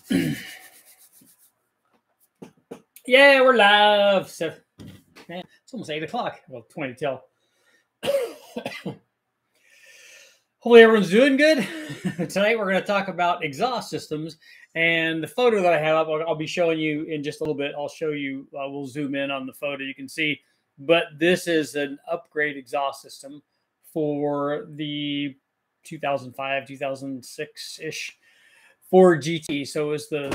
yeah, we're live. So, man, it's almost eight o'clock. Well, 20 till. Hopefully, everyone's doing good. Tonight, we're going to talk about exhaust systems. And the photo that I have up, I'll, I'll be showing you in just a little bit. I'll show you, uh, we'll zoom in on the photo. You can see, but this is an upgrade exhaust system for the 2005, 2006 ish Ford GT. So it was the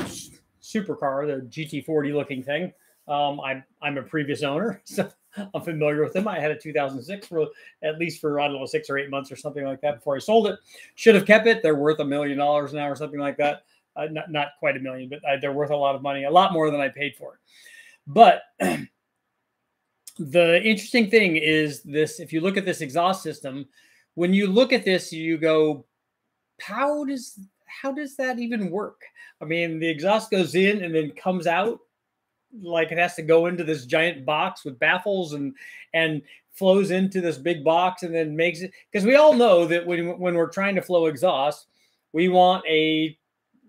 supercar, the GT40 looking thing. Um, I'm I'm a previous owner, so I'm familiar with them. I had a 2006 for at least for I don't know six or eight months or something like that before I sold it. Should have kept it. They're worth a million dollars now or something like that. Uh, not not quite a million, but uh, they're worth a lot of money, a lot more than I paid for it. But the interesting thing is this: if you look at this exhaust system, when you look at this, you go, how does how does that even work? I mean, the exhaust goes in and then comes out like it has to go into this giant box with baffles and and flows into this big box and then makes it because we all know that when when we're trying to flow exhaust, we want a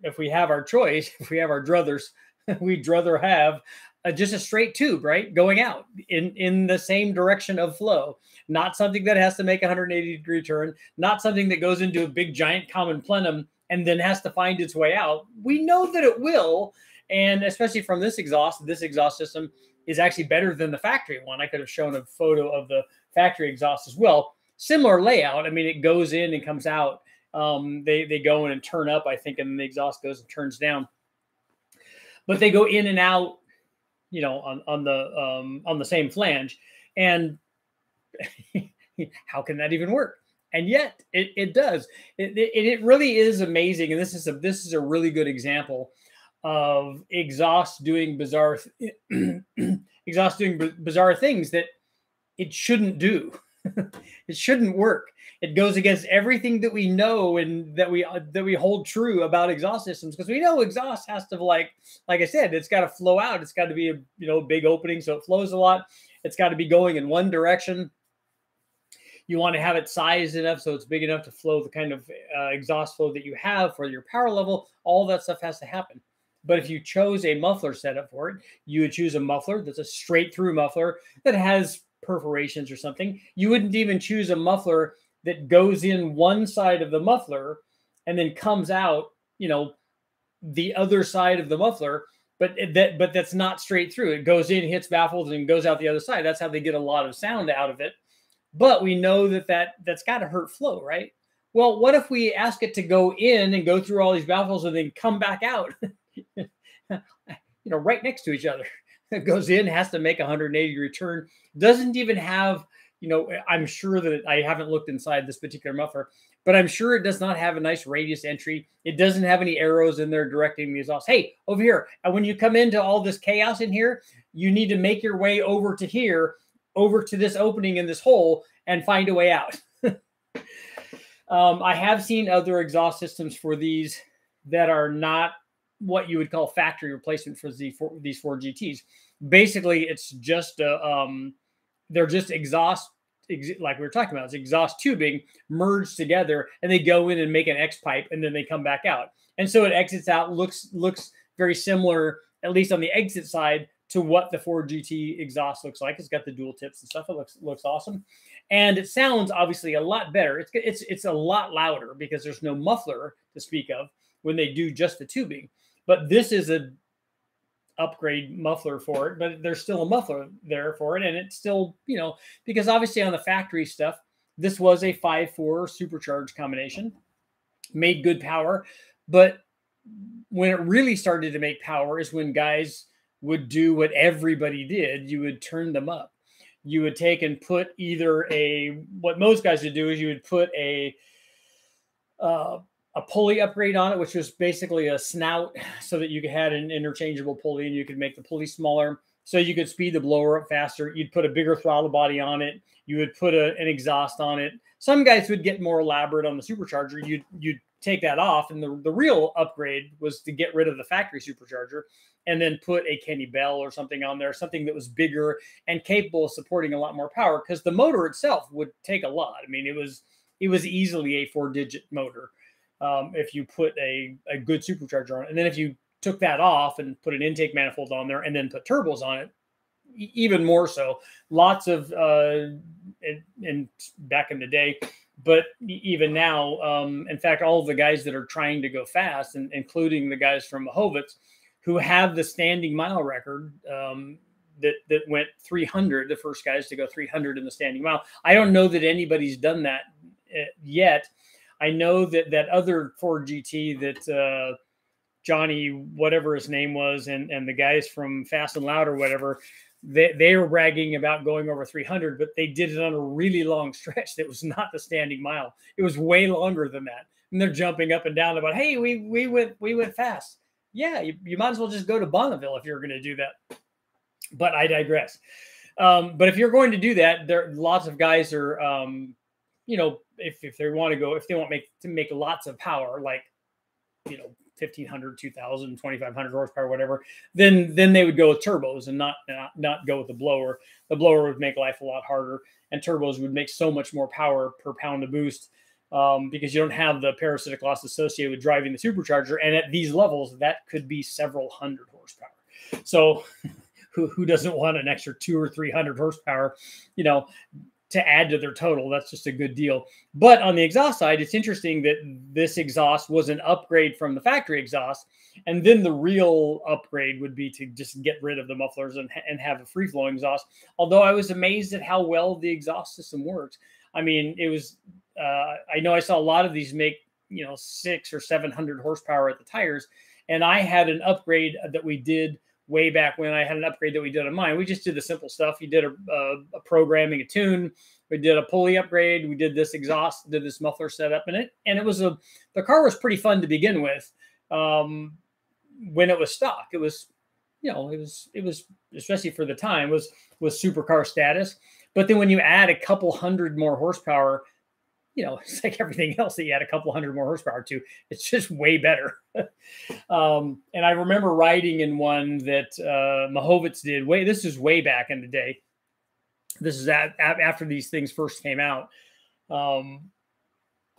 if we have our choice, if we have our druthers, we'd rather have a, just a straight tube, right, going out in in the same direction of flow. Not something that has to make a 180 degree turn, not something that goes into a big giant common plenum and then has to find its way out. We know that it will, and especially from this exhaust, this exhaust system is actually better than the factory one. I could have shown a photo of the factory exhaust as well. Similar layout. I mean, it goes in and comes out. Um, they they go in and turn up, I think, and the exhaust goes and turns down. But they go in and out, you know, on on the um, on the same flange. And how can that even work? And yet it, it does. It, it, it really is amazing and this is a this is a really good example of exhaust doing bizarre exhaust doing b- bizarre things that it shouldn't do. It shouldn't work. It goes against everything that we know and that we uh, that we hold true about exhaust systems because we know exhaust has to like like i said it's got to flow out. It's got to be a you know big opening so it flows a lot. It's got to be going in one direction you want to have it sized enough so it's big enough to flow the kind of uh, exhaust flow that you have for your power level. All that stuff has to happen. But if you chose a muffler setup for it, you would choose a muffler that's a straight through muffler that has perforations or something. You wouldn't even choose a muffler that goes in one side of the muffler and then comes out, you know, the other side of the muffler. But that but that's not straight through. It goes in, hits baffles, and goes out the other side. That's how they get a lot of sound out of it but we know that, that that's got to hurt flow, right? Well, what if we ask it to go in and go through all these baffles and then come back out, you know, right next to each other? It goes in, has to make a 180 return, doesn't even have, you know, I'm sure that I haven't looked inside this particular muffler, but I'm sure it does not have a nice radius entry. It doesn't have any arrows in there directing the exhaust. Hey, over here. And when you come into all this chaos in here, you need to make your way over to here over to this opening in this hole and find a way out. um, I have seen other exhaust systems for these that are not what you would call factory replacement for the these four GTs. Basically, it's just a, um, they're just exhaust ex like we were talking about, it's exhaust tubing merged together, and they go in and make an X pipe, and then they come back out, and so it exits out looks looks very similar, at least on the exit side, to what the Ford GT exhaust looks like. It's got the dual tips and stuff. It looks looks awesome, and it sounds obviously a lot better. It's it's it's a lot louder because there's no muffler to speak of when they do just the tubing. But this is a upgrade muffler for it, but there's still a muffler there for it, and it's still you know because obviously on the factory stuff, this was a five four supercharged combination, made good power, but when it really started to make power is when guys would do what everybody did. You would turn them up. You would take and put either a what most guys would do is you would put a uh, a pulley upgrade on it which was basically a snout so that you had an interchangeable pulley and you could make the pulley smaller. So you could speed the blower up faster. You'd put a bigger throttle body on it. You would put a, an exhaust on it. Some guys would get more elaborate on the supercharger. You'd you'd take that off and the, the real upgrade was to get rid of the factory supercharger and then put a Kenne Bell or something on there, something that was bigger and capable of supporting a lot more power because the motor itself would take a lot. I mean, it was it was easily a four digit motor. um, if you put a, a good supercharger on it. And then if you took that off and put an intake manifold on there and then put turbos on it, even more so. Lots of, uh, and, back in the day, but even now, um, in fact, all of the guys that are trying to go fast, and including the guys from Mahovitz, who have the standing mile record um, that that went 300, the first guys to go 300 in the standing mile. I don't know that anybody's done that uh, yet. I know that that other Ford GT that uh, Johnny, whatever his name was, and and the guys from Fast and Loud or whatever, they, they were bragging about going over 300, but they did it on a really long stretch that was not the standing mile. It was way longer than that. And they're jumping up and down about, hey, we we went we went fast. Yeah, you, you might as well just go to Bonneville if you're going to do that. But I digress. Um, but if you're going to do that, there lots of guys are, um, you know, if, if they want to go, if they want make to make lots of power, like you know 1500 2000 2500 horsepower whatever then then they would go with turbos and not, not not go with the blower. The blower would make life a lot harder and turbos would make so much more power per pound of boost um, because you don't have the parasitic loss associated with driving the supercharger. And at these levels that could be several hundred horsepower. So who, who doesn't want an extra two or three hundred horsepower? You know to add to their total. That's just a good deal. But on the exhaust side, it's interesting that this exhaust was an upgrade from the factory exhaust. And then the real upgrade would be to just get rid of the mufflers and, and have a free flowing exhaust. Although I was amazed at how well the exhaust system works. I mean, it was, uh, I know I saw a lot of these make, you know, six or 700 horsepower at the tires. And I had an upgrade that we did way back when I had an upgrade that we did on mine. We just did the simple stuff. You did a, a, a, programming, a tune. We did a pulley upgrade. We did this exhaust, did this muffler setup in it, and it was a. The car was pretty fun to begin with. Um, when it was stock, it was, you know, it was it was especially for the time was was supercar status. But then when you add a couple hundred more horsepower you know, it's like everything else that you had a couple hundred more horsepower to. It's just way better. um, and I remember riding in one that uh, Mahovitz did. Way this is way back in the day. This is at, at, after these things first came out. Um,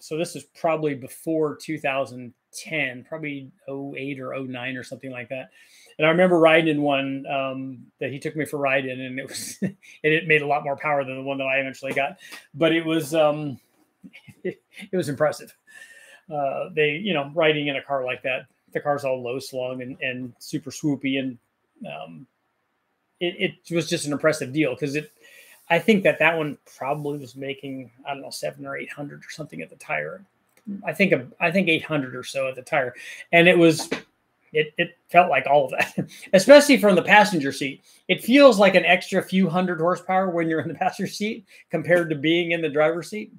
so this is probably before 2010, probably 08 or 09 or something like that. And I remember riding in one um, that he took me for a ride in, and it was and it made a lot more power than the one that I eventually got. But it was um, it, was impressive. Uh, they, you know, riding in a car like that, the car's all low slung and, and super swoopy. And um, it, it was just an impressive deal because it, I think that that one probably was making, I don't know, seven or 800 or something at the tire. I think, I think 800 or so at the tire. And it was, it, it felt like all of that, especially from the passenger seat. It feels like an extra few hundred horsepower when you're in the passenger seat compared to being in the driver's seat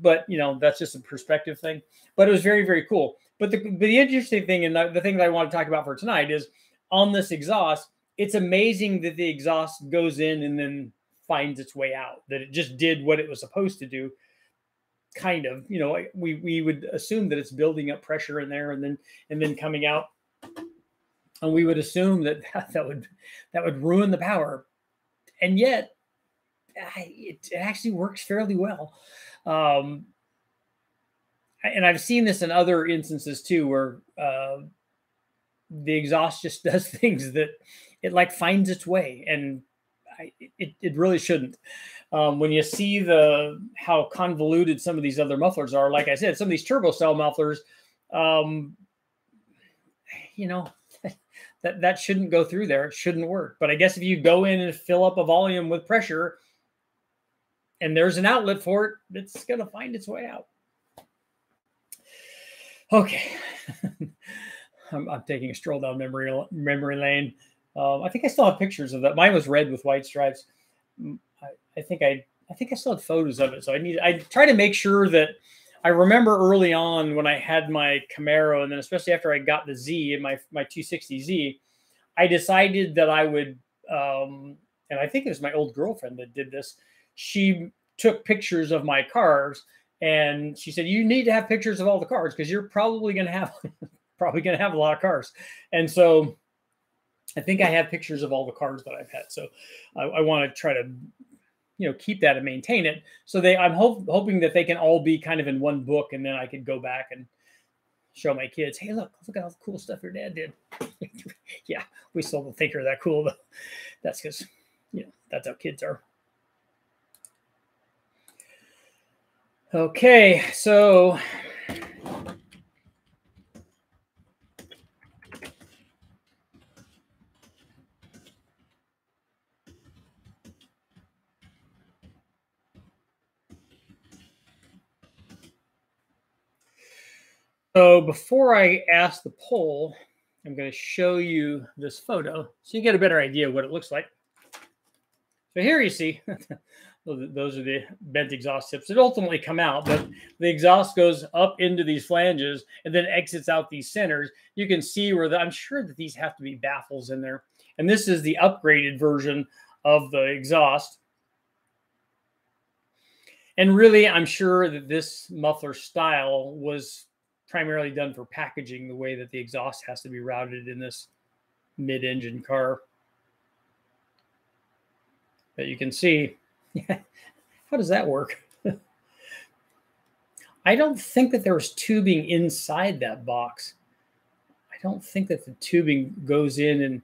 but you know that's just a perspective thing. But it was very very cool. But the but the interesting thing and the, the thing that I want to talk about for tonight is on this exhaust. It's amazing that the exhaust goes in and then finds its way out. That it just did what it was supposed to do. Kind of, you know, we we would assume that it's building up pressure in there and then and then coming out and we would assume that that, that would that would ruin the power and yet it, it actually works fairly well um, and I've seen this in other instances too, where uh, the exhaust just does things that it like finds its way, and I, it it really shouldn't. Um, when you see the how convoluted some of these other mufflers are, like I said, some of these turbo cell mufflers, um, you know, that that shouldn't go through there. It shouldn't work. But I guess if you go in and fill up a volume with pressure, and there's an outlet for it, it's going to find its way out. Okay. I'm, I'm, taking a stroll down memory memory lane. Um, I think I still have pictures of that. Mine was red with white stripes. Mm, I, I, think I I think I still have photos of it. So I need I try to make sure that I remember early on when I had my Camaro, and then especially after I got the Z in my my 260Z, I decided that I would. Um, and I think it was my old girlfriend that did this she took pictures of my cars and she said you need to have pictures of all the cars because you're probably going to have probably going to have a lot of cars and so i think i have pictures of all the cars that i've had so i, I want to try to you know keep that and maintain it so they i'm hope, hoping that they can all be kind of in one book and then i could go back and show my kids, hey, look, look at all the cool stuff your dad did. yeah, we still don't think you're that cool, but that's because, you know, that's how kids are. Okay, so So before I ask the poll, I'm going to show you this photo so you get a better idea of what it looks like. So here you see, those are the bent exhaust tips that ultimately come out, but the exhaust goes up into these flanges and then exits out these centers. You can see where the, I'm sure that these have to be baffles in there. And this is the upgraded version of the exhaust. And really, I'm sure that this muffler style was primarily done for packaging the way that the exhaust has to be routed in this mid-engine car. But you can see, how does that work? I don't think that there was tubing inside that box. I don't think that the tubing goes in and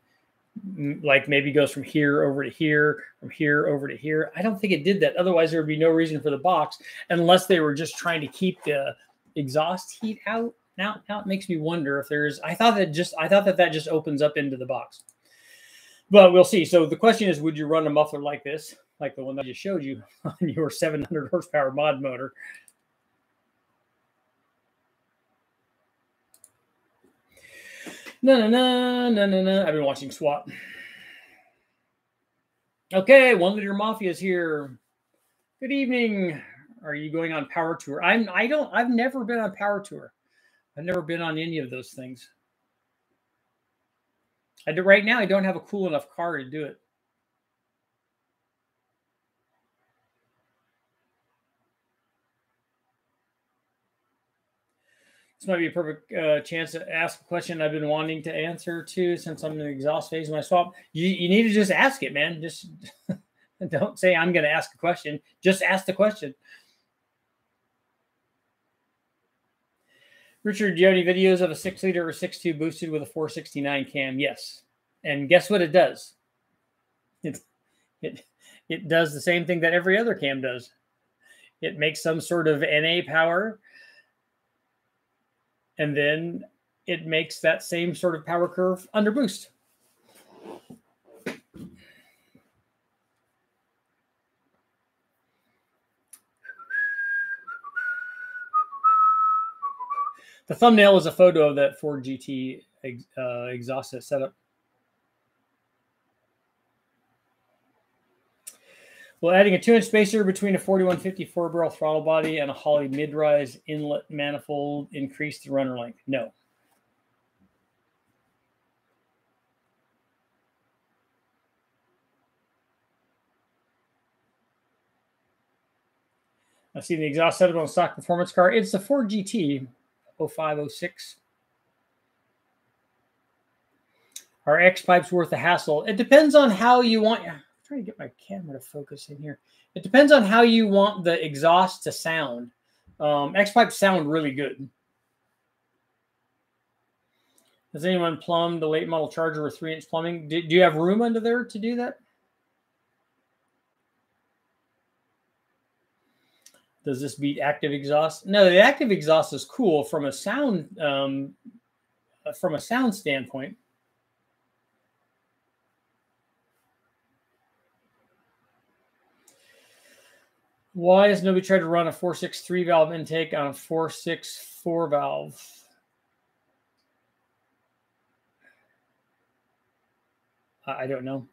mm, like maybe goes from here over to here, from here over to here. I don't think it did that. Otherwise, there would be no reason for the box unless they were just trying to keep the exhaust heat out. Now, now it makes me wonder if there's. I thought that just. I thought that that just opens up into the box, but we'll see. So the question is, would you run a muffler like this, like the one that I just showed you on your 700 horsepower mod motor? No, no, no, no, no, no. I've been watching SWAT. Okay, one liter mafia is here. Good evening are you going on power tour? I'm I don't I've never been on power tour. I've never been on any of those things. I do right now I don't have a cool enough car to do it. This might be a perfect uh, chance to ask a question I've been wanting to answer to since I'm in the exhaust phase of my swap. You, you need to just ask it, man. Just don't say I'm going to ask a question. Just ask the question. Richard, do you have any videos of a six liter or six two boosted with a 469 cam? Yes. And guess what it does? It it it does the same thing that every other cam does. It makes some sort of NA power, and then it makes that same sort of power curve under boost. The thumbnail is a photo of that Ford GT uh, exhaust setup. Well, adding a two-inch spacer between a 4150 four-barrel throttle body and a Holley mid-rise inlet manifold increase the runner length? No. I've seen the exhaust setup on stock performance car. It's the Ford GT, 0506. Are X pipes worth the hassle? It depends on how you want. Trying to get my camera to focus in here. It depends on how you want the exhaust to sound. Um, X pipes sound really good. Has anyone plumbed the late model charger with three inch plumbing? Do, do you have room under there to do that? does this beat active exhaust? No, the active exhaust is cool from a sound um, uh, from a sound standpoint. Why has nobody tried to run a 463 valve intake on a 464 valve? I don't know.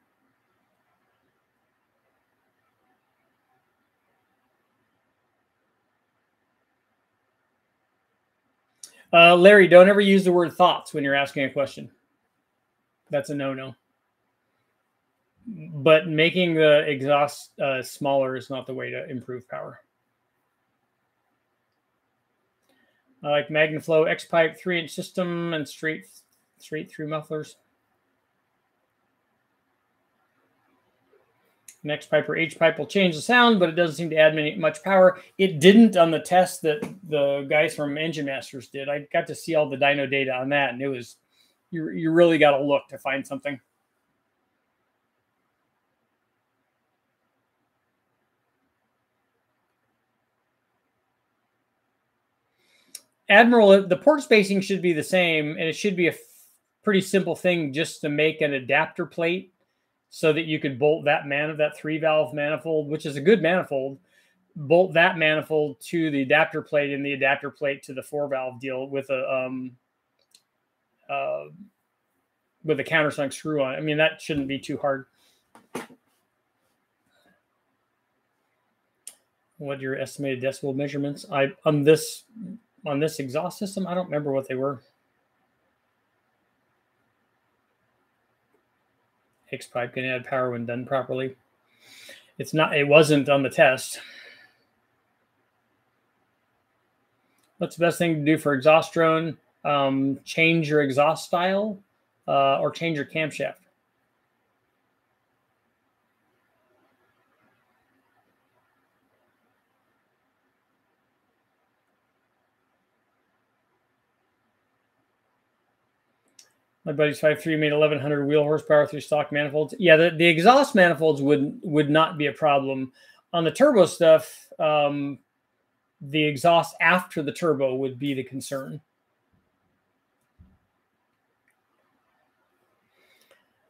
Uh, Larry, don't ever use the word thoughts when you're asking a question. That's a no no. But making the exhaust uh, smaller is not the way to improve power. I like Magnaflow X Pipe three inch system and straight straight through mufflers. X pipe or H pipe will change the sound, but it doesn't seem to add many, much power. It didn't on the test that the guys from Engine Masters did. I got to see all the dyno data on that, and it was you. You really got to look to find something. Admiral, the port spacing should be the same, and it should be a pretty simple thing just to make an adapter plate so that you could bolt that man that three valve manifold, which is a good manifold, bolt that manifold to the adapter plate and the adapter plate to the four valve deal with a um uh with a countersunk screw on. I mean that shouldn't be too hard. What your estimated decibel measurements? I on this on this exhaust system, I don't remember what they were. X pipe can add power when done properly. It's not, it wasn't on the test. What's the best thing to do for exhaust drone? Um, change your exhaust style uh, or change your camshaft. My buddy's 5.3 made 1100 wheel horsepower through stock manifolds. Yeah, the, the exhaust manifolds would would not be a problem. On the turbo stuff, um, the exhaust after the turbo would be the concern.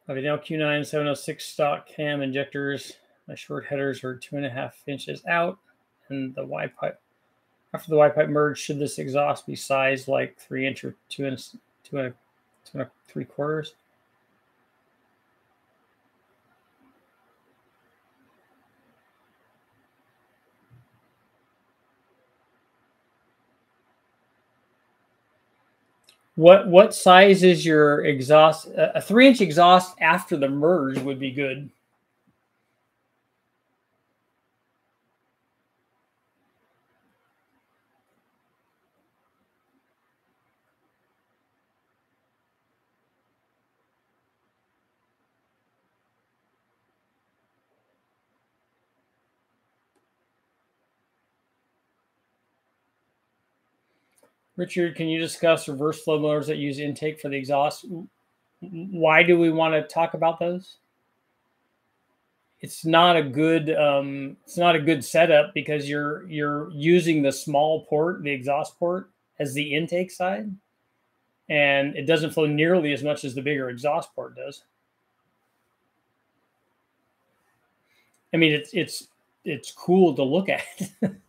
I have an LQ9 706 stock cam injectors. My short headers are two and a half inches out, and the Y pipe. After the Y pipe merge, should this exhaust be sized like three inch or two inch, two and a three quarters. What what size is your exhaust? A three inch exhaust after the merge would be good. Richard, can you discuss reverse flow motors that use intake for the exhaust? Why do we want to talk about those? It's not a good um, it's not a good setup because you're you're using the small port, the exhaust port, as the intake side, and it doesn't flow nearly as much as the bigger exhaust port does. I mean, it's it's it's cool to look at.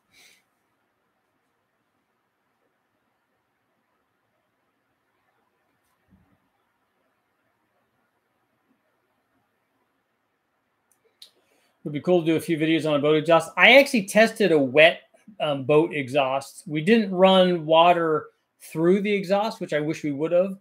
would be cool to do a few videos on a boat exhaust. I actually tested a wet um, boat exhaust. We didn't run water through the exhaust, which I wish we would have,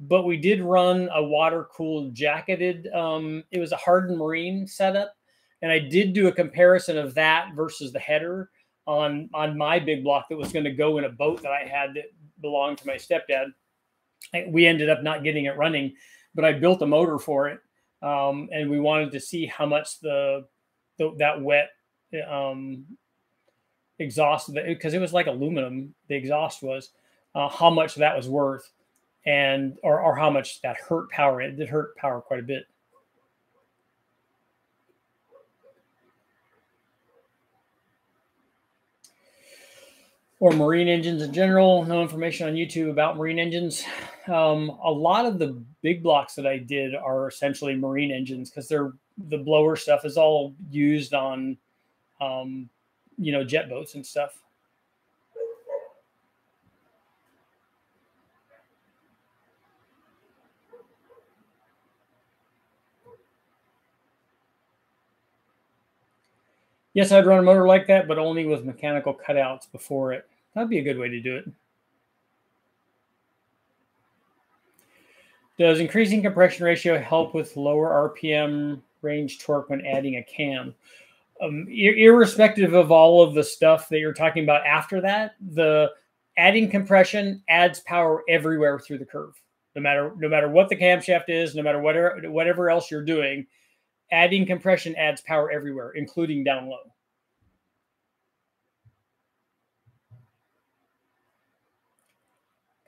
but we did run a water cooled jacketed. Um, it was a hardened marine setup, and I did do a comparison of that versus the header on on my big block that was going to go in a boat that I had that belonged to my stepdad. We ended up not getting it running, but I built a motor for it, um, and we wanted to see how much the the, that wet um, exhaust because it was like aluminum. The exhaust was uh, how much that was worth, and or or how much that hurt power. It did hurt power quite a bit. or marine engines in general. No information on YouTube about marine engines. Um, a lot of the big blocks that I did are essentially marine engines because they're the blower stuff is all used on, um, you know, jet boats and stuff. Yes, I'd run a motor like that, but only with mechanical cutouts before it. That'd be a good way to do it. Does increasing compression ratio help with lower RPM range torque when adding a cam? Um, ir irrespective of all of the stuff that you're talking about after that, the adding compression adds power everywhere through the curve. No matter no matter what the camshaft is, no matter whatever whatever else you're doing, adding compression adds power everywhere, including down low.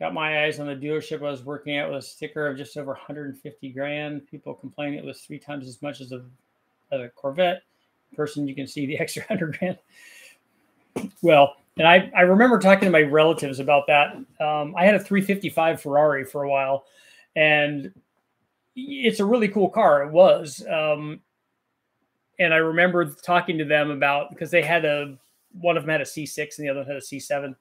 Got my eyes on the dealership I was working at with a sticker of just over 150 grand. People complained it was three times as much as a, a Corvette. Person, you can see the extra 100 grand. Well, and I, I remember talking to my relatives about that. Um, I had a 355 Ferrari for a while, and it's a really cool car. It was. Um, and I remember talking to them about because they had a one of them had a C6 and the other had a C7.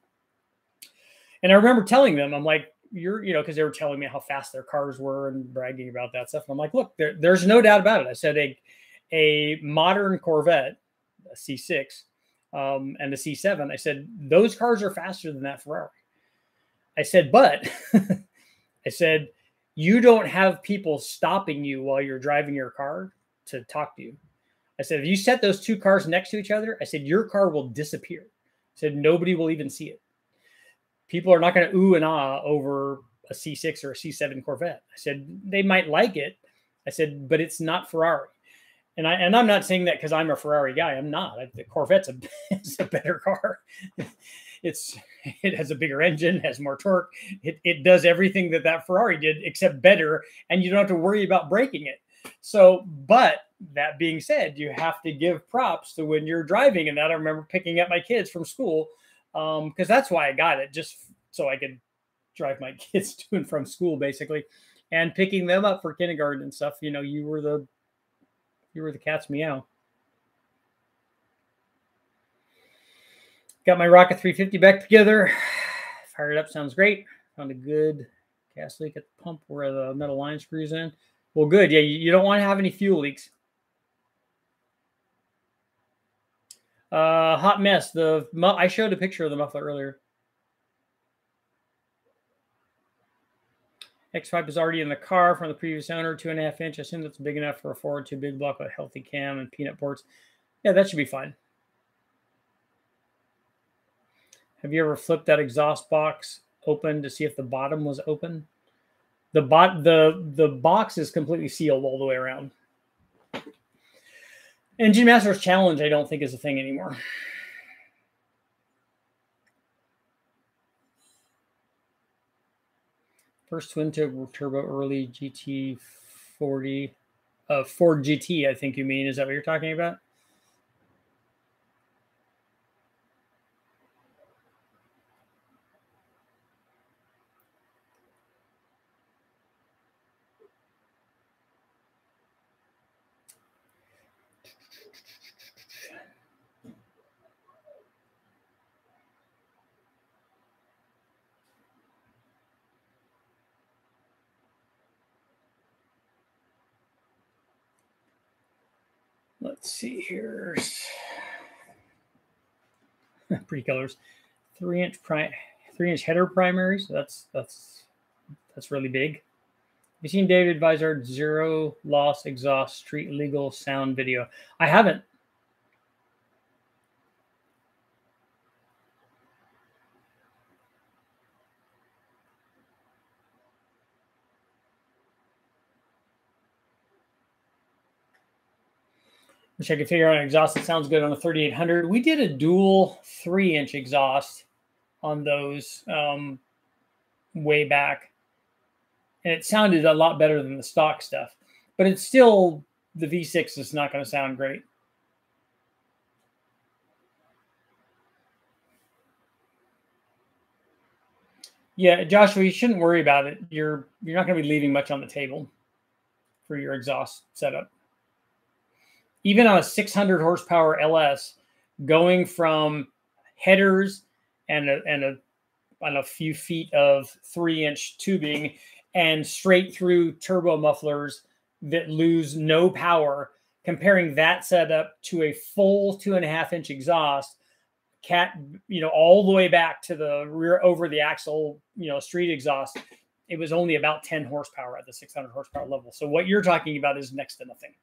And I remember telling them, I'm like, you're, you know, because they were telling me how fast their cars were and bragging about that stuff. And I'm like, look, there, there's no doubt about it. I said a a modern Corvette, a C6, um, and a C7. I said those cars are faster than that Ferrari. I said, but I said you don't have people stopping you while you're driving your car to talk to you. I said if you set those two cars next to each other, I said your car will disappear. I said nobody will even see it people are not going to ooh and ah over a C6 or a C7 Corvette. I said they might like it. I said, but it's not Ferrari. And I and I'm not saying that because I'm a Ferrari guy. I'm not. The Corvette's a, it's a better car. It's it has a bigger engine, has more torque. It, it does everything that that Ferrari did except better, and you don't have to worry about breaking it. So, but that being said, you have to give props to when you're driving. And that I remember picking up my kids from school um because that's why i got it just so i could drive my kids to and from school basically. And picking them up for kindergarten and stuff you know you were the you were the cat's meow. Got my rocket 350 back together. Fired up sounds great. Found a good gas leak at the pump where the metal line screws in. Well good yeah you, you don't want to have any fuel leaks Uh, hot mess. The I showed a picture of the muffler earlier. X5 is already in the car from the previous owner, two and a half inch. I assume that's big enough for a forward two big block with healthy cam and peanut ports. Yeah, that should be fine. Have you ever flipped that exhaust box open to see if the bottom was open? The bot the the box is completely sealed all the way around. Engine Masters Challenge, I don't think is a thing anymore. First twin turbo early GT40, uh, Ford GT, I think you mean. Is that what you're talking about? let's see here. Pretty colors. Three inch prime, three inch header primaries. That's that's that's really big. Have you seen David Vizard zero loss exhaust street legal sound video? I haven't. Which I could figure out an exhaust that sounds good on a 3800. We did a dual three inch exhaust on those um, way back, and it sounded a lot better than the stock stuff. But it's still the V6 is not going to sound great. Yeah, Joshua, you shouldn't worry about it. You're you're not going to be leaving much on the table for your exhaust setup even on a 600 horsepower LS, going from headers and a, and a on a few feet of three inch tubing and straight through turbo mufflers that lose no power, comparing that setup to a full two and a half inch exhaust, cat, you know, all the way back to the rear over the axle, you know, street exhaust, it was only about 10 horsepower at the 600 horsepower level. So what you're talking about is next to nothing.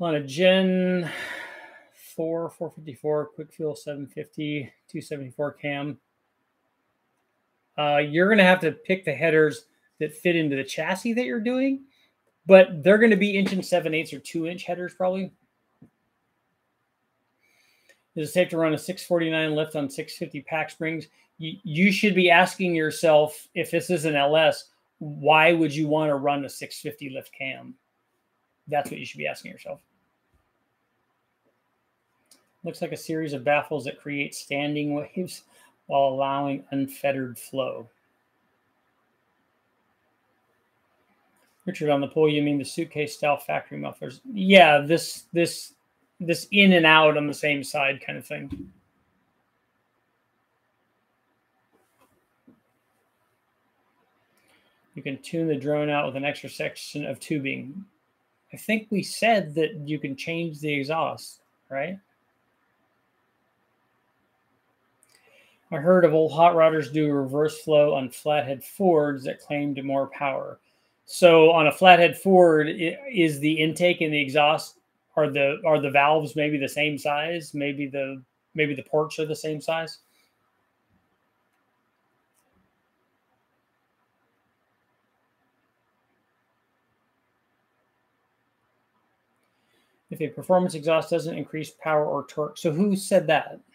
On a Gen 4 454 quick fuel 750 274 cam. Uh, you're going to have to pick the headers that fit into the chassis that you're doing, but they're going to be inch and seven eighths or two inch headers probably. Is it safe to run a 649 lift on 650 pack springs? You, you should be asking yourself if this is an LS, why would you want to run a 650 lift cam? That's what you should be asking yourself. Looks like a series of baffles that create standing waves while allowing unfettered flow. Richard, on the pole, you mean the suitcase style factory mufflers? Yeah, this this this in and out on the same side kind of thing. You can tune the drone out with an extra section of tubing. I think we said that you can change the exhaust, right? I heard of old hot rodders do reverse flow on flathead Fords that claimed more power. So on a flathead Ford, is the intake and the exhaust are the are the valves maybe the same size? Maybe the maybe the ports are the same size. If a performance exhaust doesn't increase power or torque, so who said that?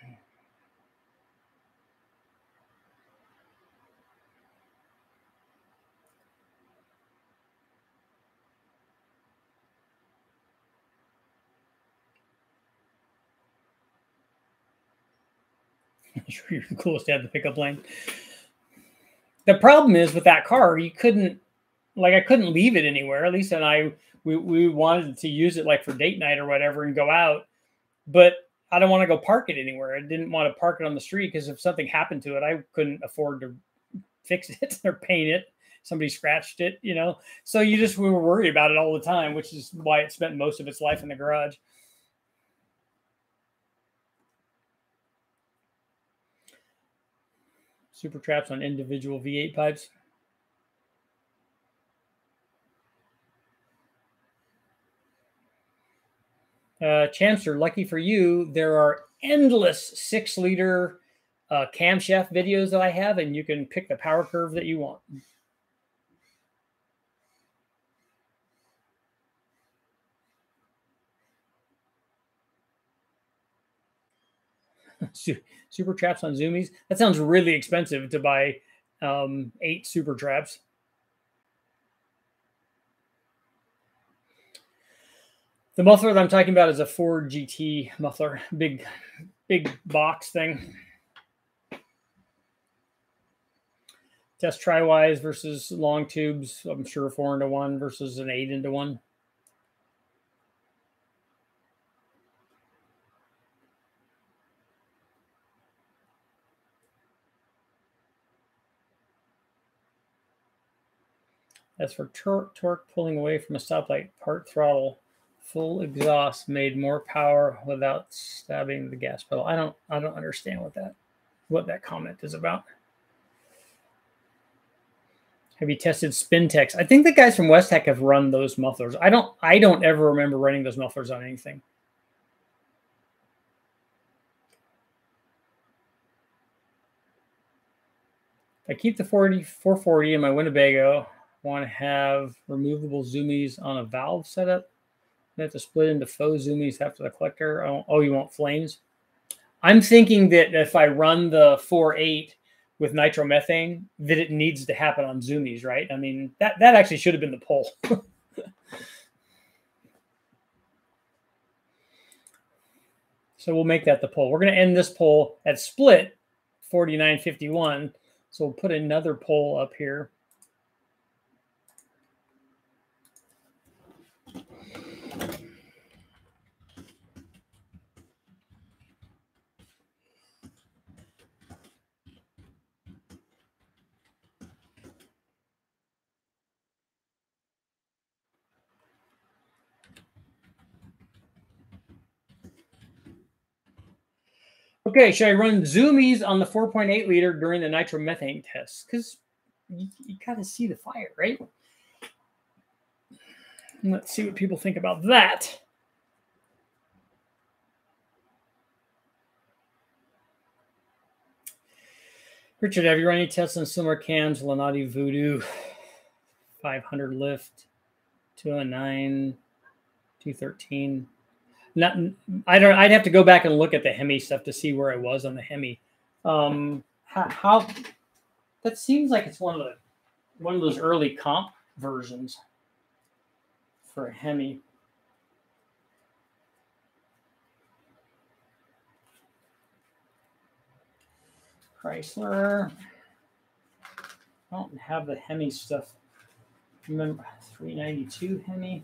Sure, you're the coolest to have the pickup lane. The problem is with that car, you couldn't like I couldn't leave it anywhere. At least and I we, we wanted to use it like for date night or whatever and go out. But I don't want to go park it anywhere. I didn't want to park it on the street because if something happened to it, I couldn't afford to fix it or paint it. Somebody scratched it, you know. So you just we were worried about it all the time, which is why it spent most of its life in the garage. SuperTrapps on individual V8 pipes. Uh, Chamster, lucky for you, there are endless six liter uh, camshaft videos that I have, and you can pick the power curve that you want. SuperTrapps on zoomies. That sounds really expensive to buy um, eight SuperTrapps. The muffler that I'm talking about is a Ford GT muffler, big, big box thing. Test tri-Y's versus long tubes. I'm sure four into one versus an eight into one. As for tor torque pulling away from a stoplight, part throttle, full exhaust made more power without stabbing the gas pedal. I don't I don't understand what that what that comment is about. Have you tested Spintech? I think the guys from Westech have run those mufflers. I don't I don't ever remember running those mufflers on anything. I keep the 40 440 in my Winnebago want to have removable zoomies on a valve setup. You have to split into faux zoomies after the collector. Oh, oh, you want flames? I'm thinking that if I run the 4.8 with nitromethane, that it needs to happen on zoomies, right? I mean, that, that actually should have been the poll. so we'll make that the poll. We're going to end this poll at split 49.51. So we'll put another poll up here. Okay, should I run zoomies on the 4.8 liter during the nitromethane test? Because you, you got to see the fire, right? Let's see what people think about that. Richard, have you run any tests on similar cams, Lunati Voodoo? 500 lift, 209, 213. Not, I don't. I'd have to go back and look at the Hemi stuff to see where I was on the Hemi. Um, how, how that seems like it's one of the one of those early comp versions for a Hemi. Chrysler. I don't have the Hemi stuff. Remember 392 Hemi,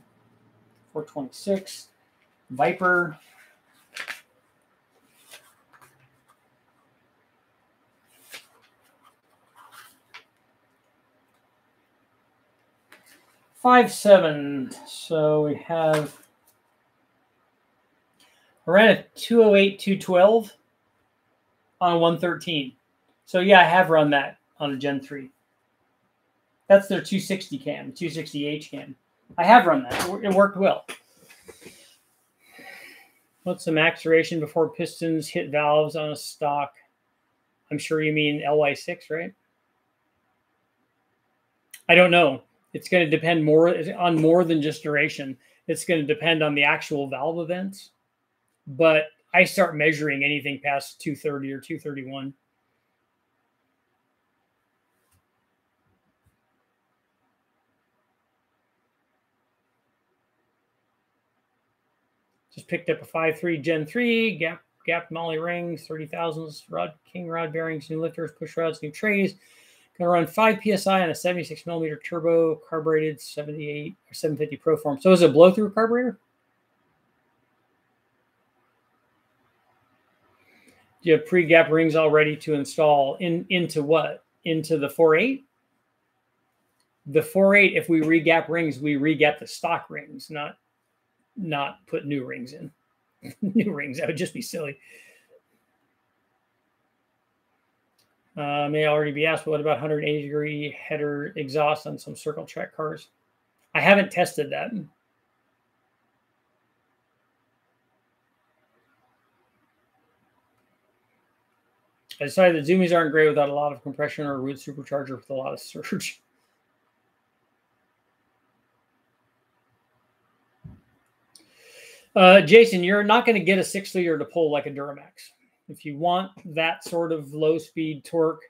426, Viper. Five seven. So we have at a 208 212 on 113. So yeah, I have run that on a Gen 3. That's their 260 cam, 260H cam. I have run that. It worked well. What's the max duration before pistons hit valves on a stock? I'm sure you mean LY6, right? I don't know. It's going to depend more on more than just duration. It's going to depend on the actual valve events. But I start measuring anything past 230 or 231. Just picked up a 5.3 Gen 3, gap gap moly rings, 30,000s, rod king rod bearings, new lifters, push rods, new trays. Gonna run 5 psi on a 76 millimeter turbo carbureted 78 or 750 Proform. So is it a blow through carburetor? Do you have pre-gap rings all ready to install in into what? Into the 4.8? The 4.8, if we re-gap rings, we re-gap the stock rings, not not put new rings in. new rings, that would just be silly. Uh, may already be asked, what about 180 degree header exhaust on some circle track cars? I haven't tested that. I decided that Zoomies aren't great without a lot of compression or a root supercharger with a lot of surge. Uh, Jason, you're not going to get a six liter to pull like a Duramax. If you want that sort of low speed torque,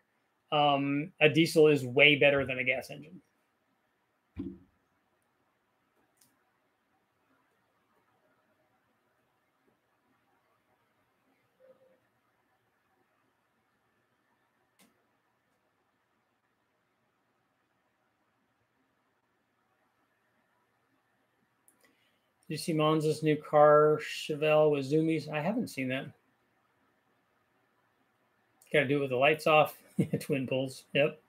um, a diesel is way better than a gas engine. You see Monza's new car, Chevelle with zoomies? I haven't seen that. Got to do it with the lights off. Twin pulls. Yep.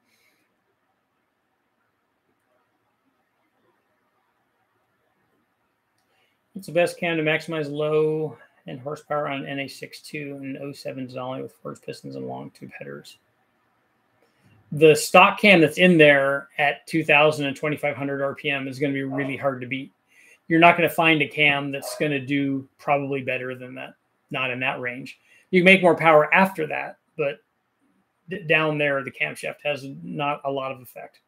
It's the best cam to maximize low and horsepower on NA62 and 07 Denali with forged pistons and long tube headers. The stock cam that's in there at 2000 and 2500 RPM is going to be really hard to beat you're not going to find a cam that's going to do probably better than that, not in that range. You make more power after that, but down there, the camshaft has not a lot of effect.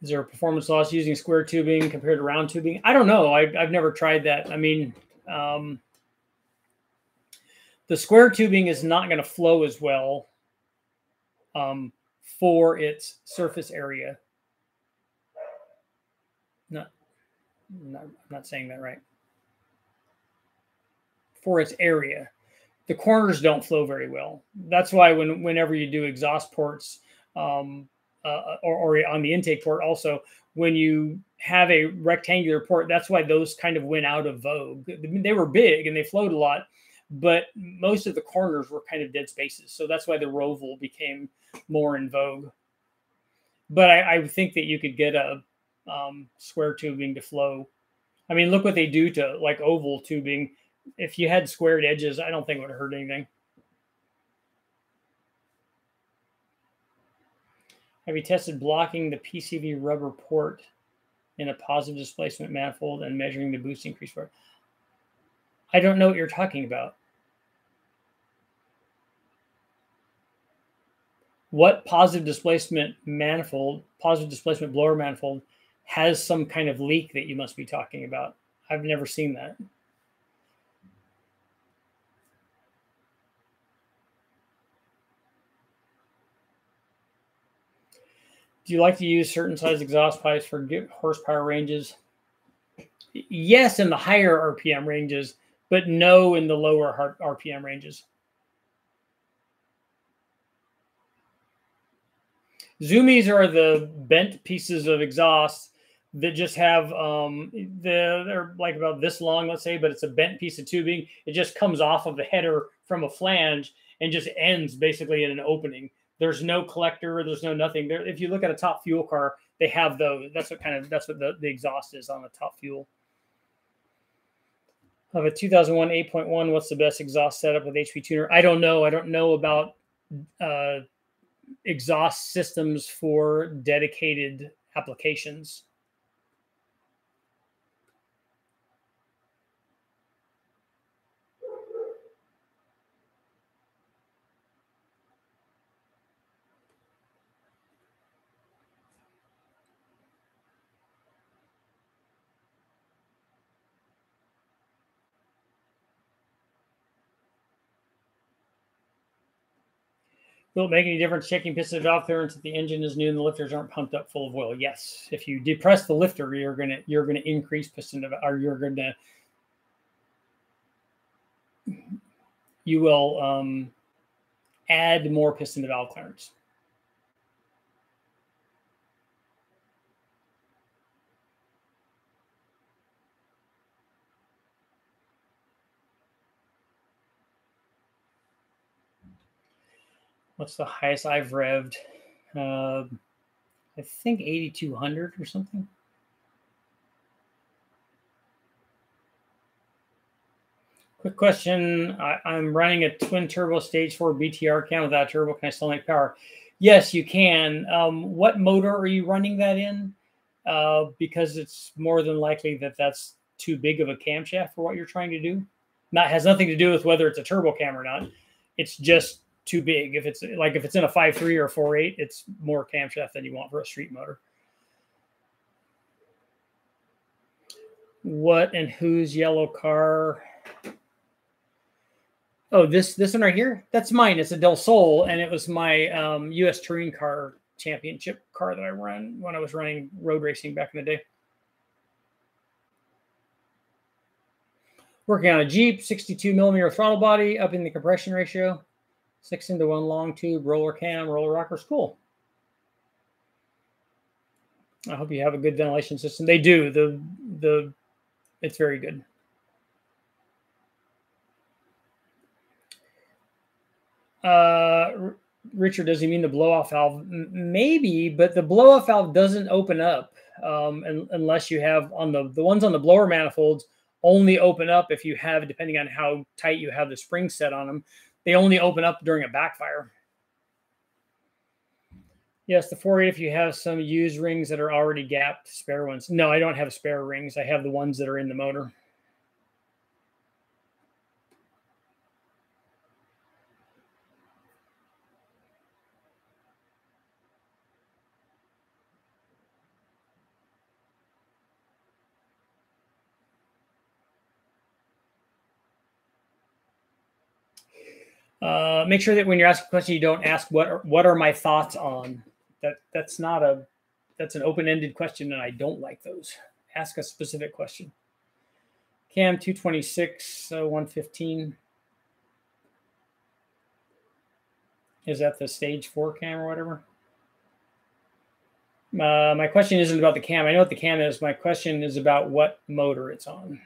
Is there a performance loss using square tubing compared to round tubing? I don't know. I, have never tried that. I mean, um, the square tubing is not going to flow as well um, for its surface area. Not, not, I'm not saying that right. For its area, the corners don't flow very well. That's why when whenever you do exhaust ports um, uh, or, or on the intake port, also when you have a rectangular port, that's why those kind of went out of vogue. They were big and they flowed a lot but most of the corners were kind of dead spaces. So that's why the Roval became more in vogue. But I, I think that you could get a um, square tubing to flow. I mean, look what they do to like oval tubing. If you had squared edges, I don't think it would hurt anything. Have you tested blocking the PCV rubber port in a positive displacement manifold and measuring the boost increase for it? I don't know what you're talking about. What positive displacement manifold, positive displacement blower manifold has some kind of leak that you must be talking about? I've never seen that. Do you like to use certain size exhaust pipes for horsepower ranges? Yes, in the higher RPM ranges, but no in the lower RPM ranges. Zoomies are the bent pieces of exhaust that just have um the, they're like about this long, let's say, but it's a bent piece of tubing. It just comes off of the header from a flange and just ends basically in an opening. There's no collector. There's no nothing there. If you look at a top fuel car, they have those. That's what kind of that's what the, the exhaust is on the top fuel. Of a 2001 8.1, what's the best exhaust setup with HP tuner? I don't know. I don't know about uh, exhaust systems for dedicated applications. Will it make any difference checking piston valve clearance if the engine is new and the lifters aren't pumped up full of oil? Yes. If you depress the lifter, you're gonna you're gonna increase piston or you're gonna you will um, add more piston to valve clearance. What's the highest I've revved? Uh, I think 8200 or something. Quick question. I, am running a twin turbo stage four BTR cam without turbo. Can I still make power? Yes, you can. Um, what motor are you running that in? Uh, because it's more than likely that that's too big of a camshaft for what you're trying to do. That has nothing to do with whether it's a turbo cam or not. It's just too big. If it's like if it's in a five three or four eight, it's more camshaft than you want for a street motor. What and whose yellow car? Oh, this this one right here. That's mine. It's a Del Sol, and it was my um, U.S. touring car championship car that I ran when I was running road racing back in the day. Working on a Jeep, 62 millimeter throttle body, up in the compression ratio six into one long tube roller cam roller rocker Cool. I hope you have a good ventilation system. They do. The the it's very good. Uh, Richard, does he mean the blow off valve? Maybe, but the blow off valve doesn't open up um, unless you have on the the ones on the blower manifolds only open up if you have, depending on how tight you have the spring set on them they only open up during a backfire. Yes, the 48 if you have some used rings that are already gapped, spare ones. No, I don't have spare rings. I have the ones that are in the motor. Uh, make sure that when you're asking a question, you don't ask what are, what are my thoughts on that. That's not a that's an open-ended question, and I don't like those. Ask a specific question. Cam 226 uh, 115. Is that the stage four cam or whatever? Uh, my question isn't about the cam. I know what the cam is. My question is about what motor it's on.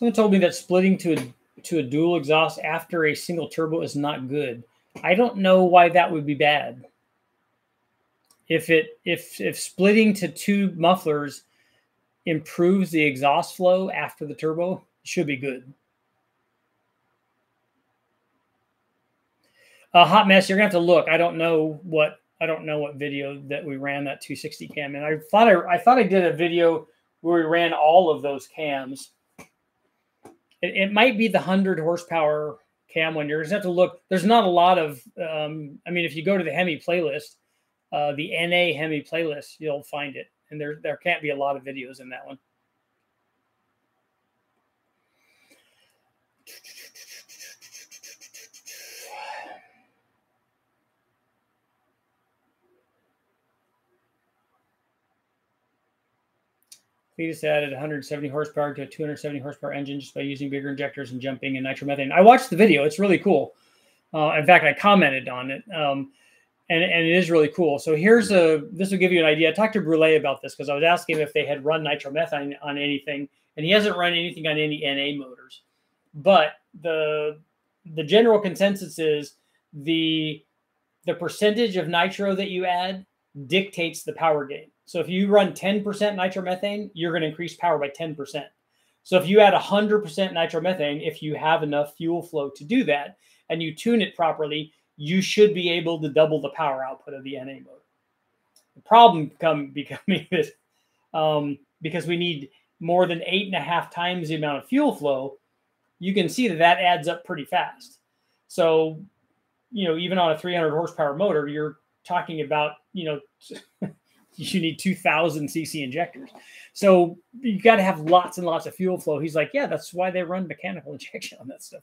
Someone told me that splitting to a to a dual exhaust after a single turbo is not good. I don't know why that would be bad. If it if if splitting to two mufflers improves the exhaust flow after the turbo, it should be good. A hot mess. You're gonna have to look. I don't know what I don't know what video that we ran that 260 cam and I thought I, I thought I did a video where we ran all of those cams. It, it might be the 100 horsepower cam one. You're going to have to look. There's not a lot of, um, I mean, if you go to the Hemi playlist, uh, the NA Hemi playlist, you'll find it. And there, there can't be a lot of videos in that one. Cleetus added 170 horsepower to a 270 horsepower engine just by using bigger injectors and jumping in nitromethane. I watched the video; it's really cool. Uh, in fact, I commented on it, um, and and it is really cool. So here's a this will give you an idea. I talked to Brule about this because I was asking him if they had run nitromethane on anything, and he hasn't run anything on any NA motors. But the the general consensus is the the percentage of nitro that you add dictates the power gain. So if you run 10% nitromethane, you're going to increase power by 10%. So if you add 100% nitromethane, if you have enough fuel flow to do that and you tune it properly, you should be able to double the power output of the NA motor. The problem come becoming this um, because we need more than eight and a half times the amount of fuel flow. You can see that that adds up pretty fast. So, you know, even on a 300 horsepower motor, you're talking about, you know, you need 2000 cc injectors. So you got to have lots and lots of fuel flow. He's like, yeah, that's why they run mechanical injection on that stuff.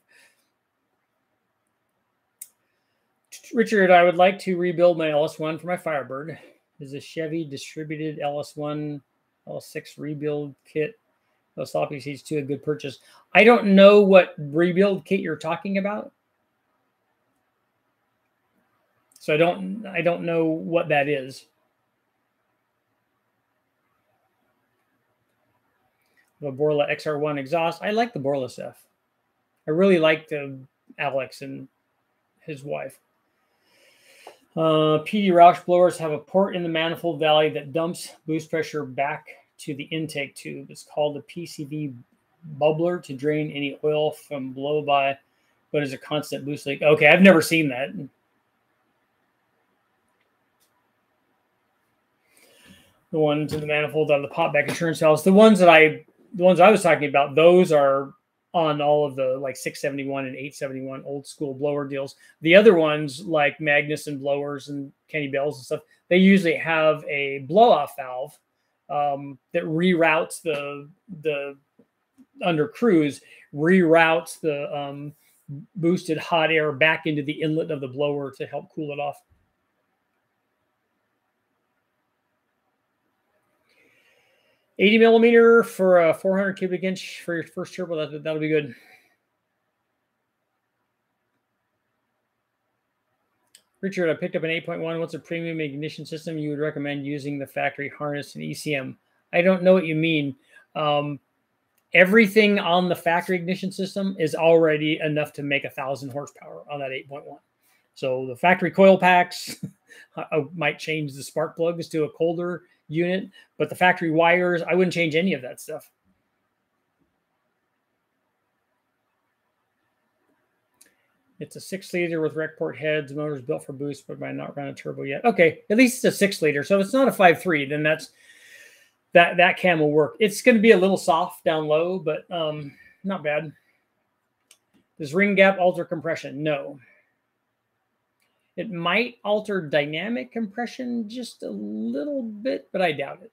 Richard, I would like to rebuild my LS1 for my Firebird. Is a Chevy distributed LS1 L6 rebuild kit? Those sloppy seats too a good purchase. I don't know what rebuild kit you're talking about. So I don't I don't know what that is. The Borla XR1 exhaust. I like the Borla stuff. I really like the Alex and his wife. Uh, PD Roush blowers have a port in the manifold valley that dumps boost pressure back to the intake tube. It's called a PCV bubbler to drain any oil from blow by, but is a constant boost leak. Okay, I've never seen that. The ones in the manifold on the pop back insurance cells. The ones that I the ones I was talking about, those are on all of the like 671 and 871 old school blower deals. The other ones like Magnuson blowers and Kenne Bells and stuff, they usually have a blow off valve um, that reroutes the the under cruise reroutes the um, boosted hot air back into the inlet of the blower to help cool it off. 80 millimeter for a 400 cubic inch for your first turbo. That, that'll be good. Richard, I picked up an 8.1. What's a premium ignition system you would recommend using the factory harness and ECM? I don't know what you mean. Um, everything on the factory ignition system is already enough to make a thousand horsepower on that 8.1. So the factory coil packs might change the spark plugs to a colder unit, but the factory wires, I wouldn't change any of that stuff. It's a six liter with rec port heads. Motor's built for boost, but might not run a turbo yet. Okay, at least it's a six liter. So if it's not a five three, then that's that that cam will work. It's going to be a little soft down low, but um, not bad. Does ring gap alter compression? No. It might alter dynamic compression just a little bit, but I doubt it.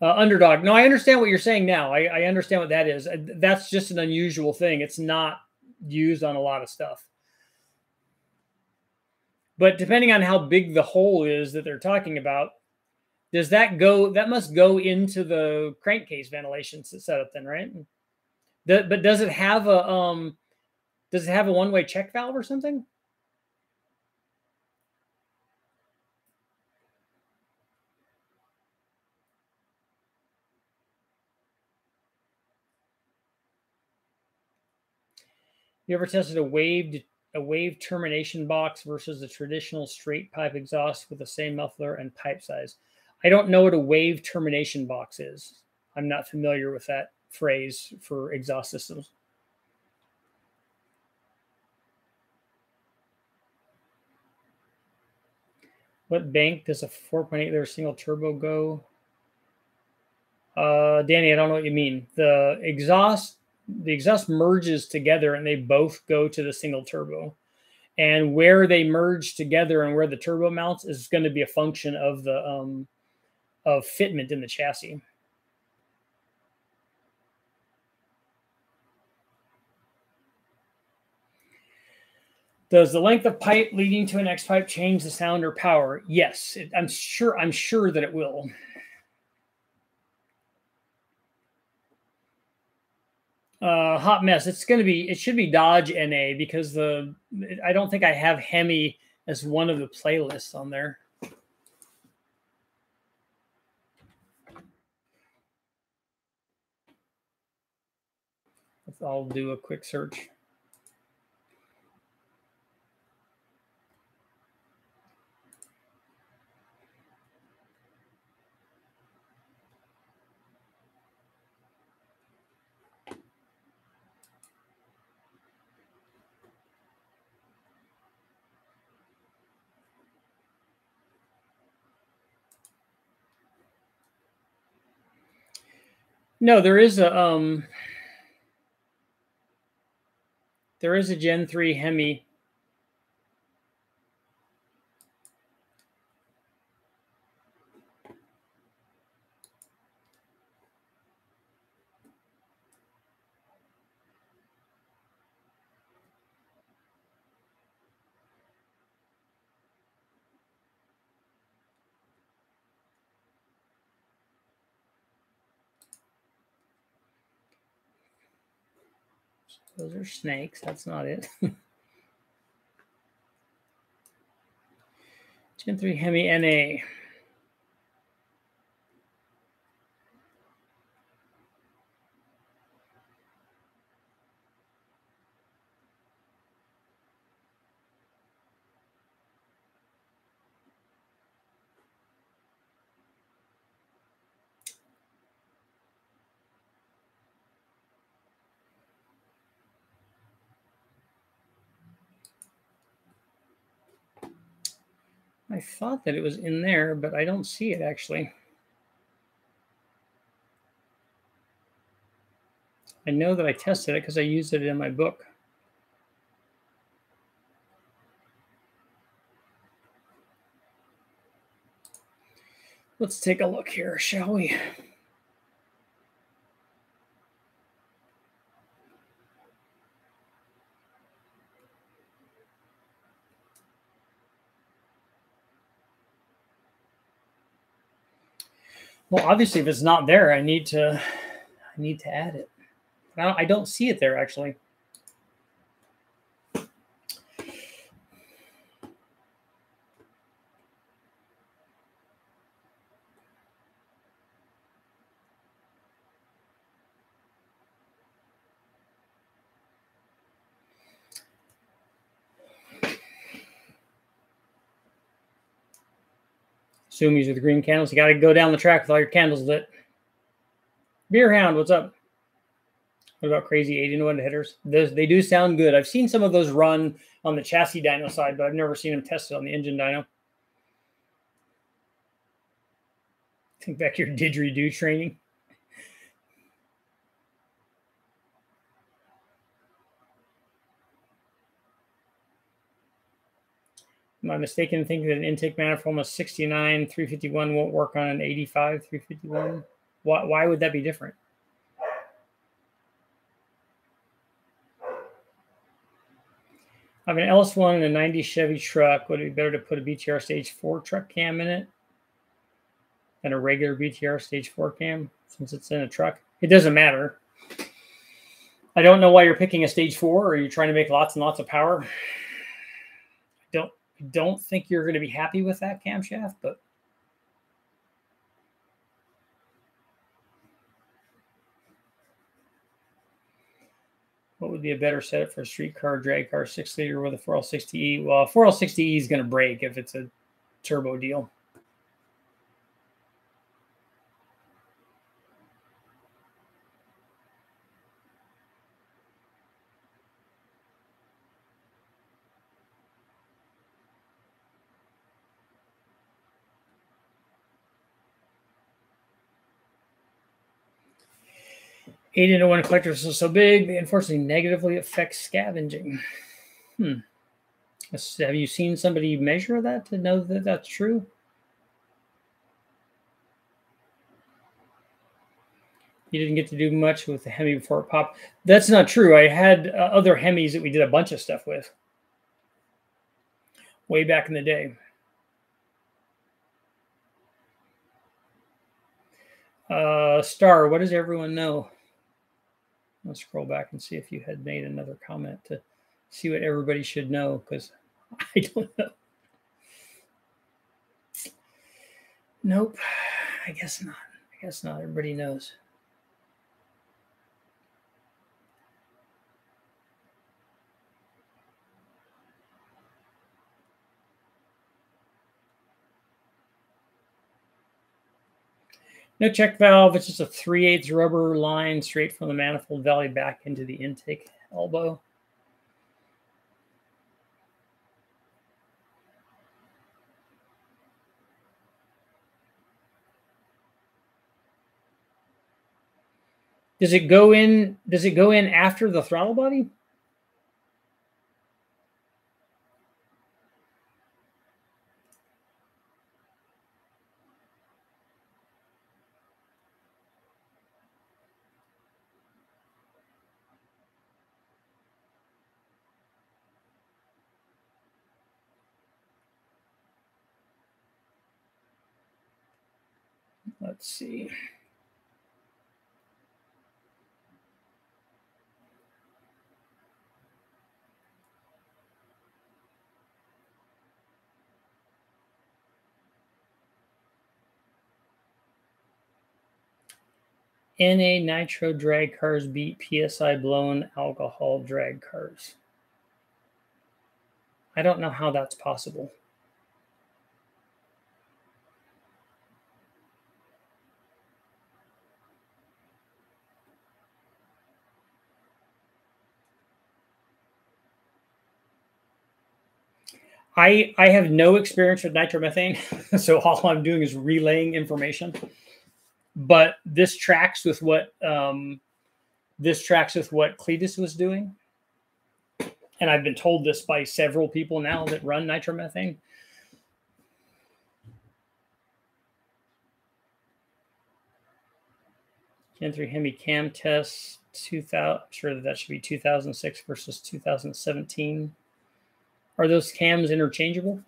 Uh, underdog. No, I understand what you're saying now. I, I understand what that is. Uh, that's just an unusual thing. It's not used on a lot of stuff. But depending on how big the hole is that they're talking about, does that go? That must go into the crankcase ventilation setup, then, right? The, but does it have a um does it have a one-way check valve or something? You ever tested a waved a wave termination box versus a traditional straight pipe exhaust with the same muffler and pipe size? I don't know what a wave termination box is. I'm not familiar with that phrase for exhaust systems. What bank does a 4.8 liter single turbo go? Uh, Danny, I don't know what you mean. The exhaust, the exhaust merges together, and they both go to the single turbo. And where they merge together and where the turbo mounts is going to be a function of the um, of fitment in the chassis. Does the length of pipe leading to an X pipe change the sound or power? Yes, it, I'm sure. I'm sure that it will. Uh, hot mess. It's going to be. It should be Dodge NA because the. I don't think I have Hemi as one of the playlists on there. I'll do a quick search. No, there is a um there is a Gen 3 Hemi. Those are snakes. That's not it. Gen 3 Hemi NA. Thought that it was in there, but I don't see it actually. I know that I tested it because I used it in my book. Let's take a look here, shall we? Well, obviously, if it's not there, I need to, I need to add it. I don't, I don't see it there actually. Zoomies with green candles. You got to go down the track with all your candles lit. Beer Hound, what's up? What about crazy 80 to 1 hitters? Those, they do sound good. I've seen some of those run on the chassis dyno side, but I've never seen them tested on the engine dyno. Think back your didgeridoo training. Am I mistaken in thinking that an intake manifold a 69 351 won't work on an 85 351? Why, why would that be different? I have an LS1 and a 90 Chevy truck. Would it be better to put a BTR Stage 4 truck cam in it than a regular BTR Stage 4 cam since it's in a truck? It doesn't matter. I don't know why you're picking a Stage 4 or you're trying to make lots and lots of power. Don't think you're going to be happy with that camshaft, but what would be a better setup for a street car, drag car, six liter with a 4L60E? Well, 4L60E is going to break if it's a turbo deal. Eight into one collectors are so big, they unfortunately negatively affect scavenging. Hmm. Have you seen somebody measure that to know that that's true? You didn't get to do much with the Hemi before it popped. That's not true. I had uh, other Hemis that we did a bunch of stuff with way back in the day. Uh, Star, what does everyone know? Let's scroll back and see if you had made another comment to see what everybody should know because I don't know. Nope, I guess not. I guess not. Everybody knows. No check valve. It's just a 3 8 rubber line straight from the manifold valley back into the intake elbow. Does it go in? Does it go in after the throttle body? Let's see. NA nitro drag cars beat PSI blown alcohol drag cars. I don't know how that's possible. I I have no experience with nitromethane, so all I'm doing is relaying information. But this tracks with what um, this tracks with what Cleetus was doing, and I've been told this by several people now that run nitromethane. Gen 3 Hemi cam test 2000. sure that that should be 2006 versus 2017. Are those cams interchangeable?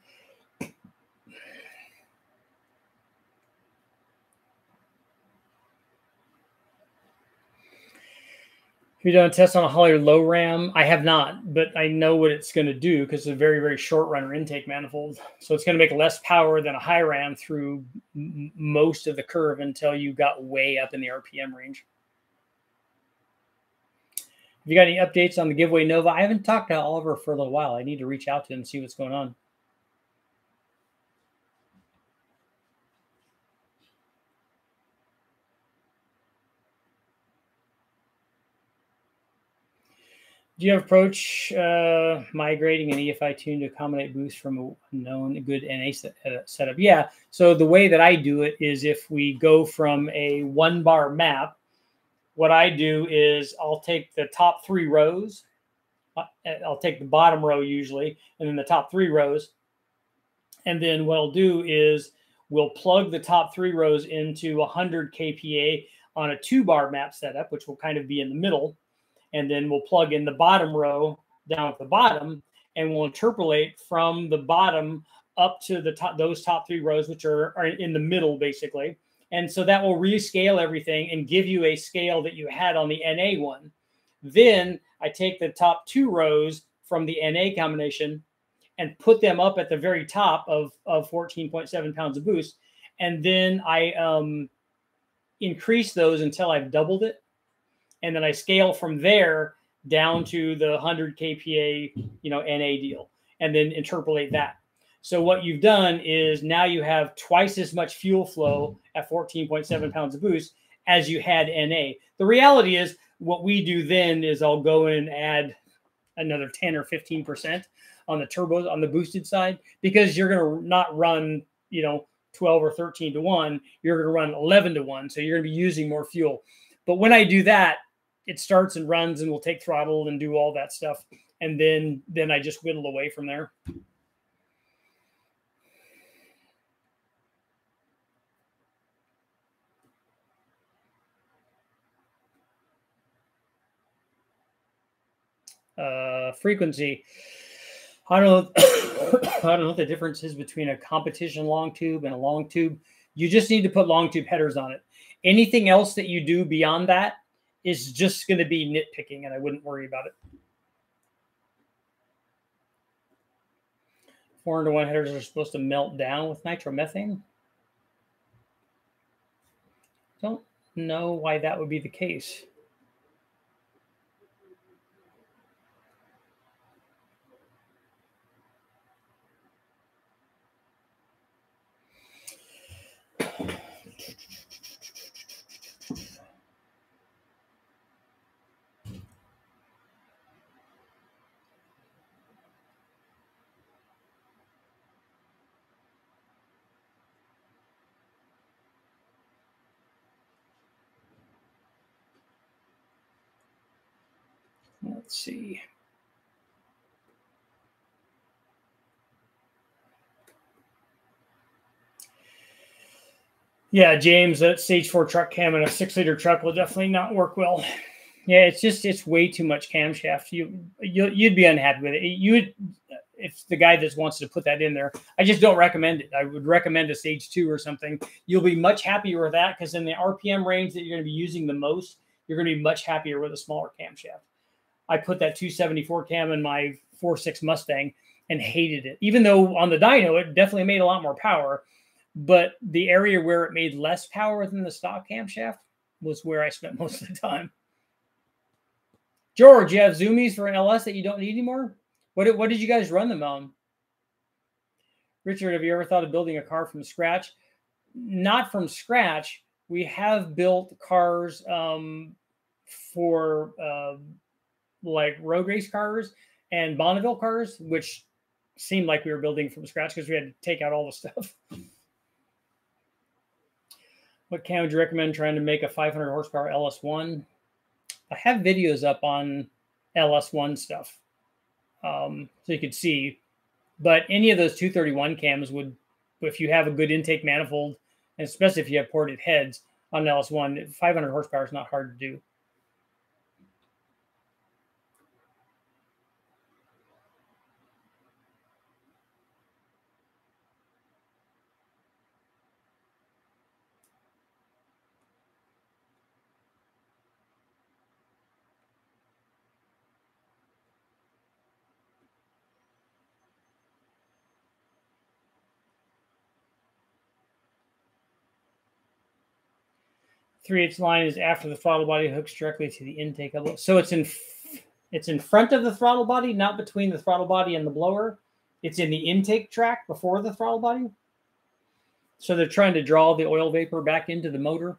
Have you done a test on a Holley low ram? I have not, but I know what it's going to do because it's a very, very short runner intake manifold. So it's going to make less power than a high ram through most of the curve until you got way up in the RPM range. Have you got any updates on the giveaway Nova? I haven't talked to Oliver for a little while. I need to reach out to him and see what's going on. Do you have approach uh, migrating an EFI tune to accommodate boost from a known good NA uh, setup? Yeah. So the way that I do it is if we go from a one bar map what I do is I'll take the top three rows. Uh, I'll take the bottom row usually, and then the top three rows. And then what I'll do is we'll plug the top three rows into 100 kPa on a two bar map setup, which will kind of be in the middle. And then we'll plug in the bottom row down at the bottom, and we'll interpolate from the bottom up to the top, those top three rows, which are, are in the middle basically. And so that will rescale everything and give you a scale that you had on the NA one. Then I take the top two rows from the NA combination and put them up at the very top of, of 14.7 pounds of boost. And then I um, increase those until I've doubled it. And then I scale from there down to the 100 kPa, you know, NA deal, and then interpolate that. So what you've done is now you have twice as much fuel flow at 14.7 pounds of boost as you had NA. The reality is what we do then is I'll go in and add another 10 or 15% on the turbos on the boosted side because you're going to not run, you know, 12 or 13 to 1, you're going to run 11 to 1. So you're going to be using more fuel. But when I do that, it starts and runs and we'll take throttle and do all that stuff. And then then I just whittle away from there. Uh, frequency. I don't know. I don't know the difference is between a competition long tube and a long tube. You just need to put long tube headers on it. Anything else that you do beyond that is just going to be nitpicking, and I wouldn't worry about it. Four into one headers are supposed to melt down with nitromethane. Don't know why that would be the case. Let's see. Yeah, James, that stage four truck cam in a six liter truck will definitely not work well. Yeah, it's just it's way too much camshaft. You, you you'd be unhappy with it. You would if the guy that wants to put that in there. I just don't recommend it. I would recommend a stage two or something. You'll be much happier with that because in the RPM range that you're going to be using the most, you're going to be much happier with a smaller camshaft. I put that 274 cam in my 4.6 Mustang and hated it. Even though on the dyno, it definitely made a lot more power. But the area where it made less power than the stock camshaft was where I spent most of the time. George, you have zoomies for an LS that you don't need anymore? What, what did you guys run them on? Richard, have you ever thought of building a car from scratch? Not from scratch. We have built cars um, for uh, like road race cars and Bonneville cars, which seemed like we were building from scratch because we had to take out all the stuff. what cam would you recommend trying to make a 500 horsepower LS1? I have videos up on LS1 stuff, um, so you could see. But any of those 231 cams would, if you have a good intake manifold, and especially if you have ported heads on LS1, 500 horsepower is not hard to do. Three eighths line is after the throttle body hooks directly to the intake so it's in it's in front of the throttle body not between the throttle body and the blower. It's in the intake track before the throttle body. So they're trying to draw the oil vapor back into the motor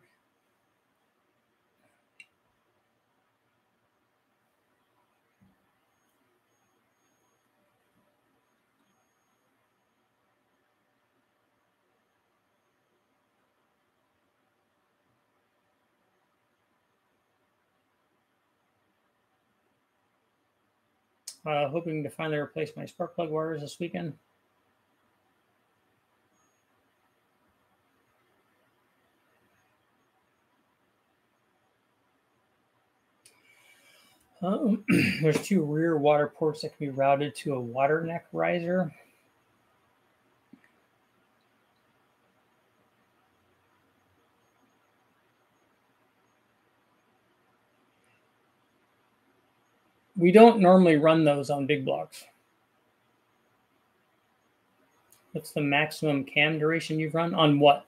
Uh, hoping to finally replace my spark plug wires this weekend. Um, there's two rear water ports that can be routed to a water neck riser. We don't normally run those on big blocks. What's the maximum cam duration you've run on what?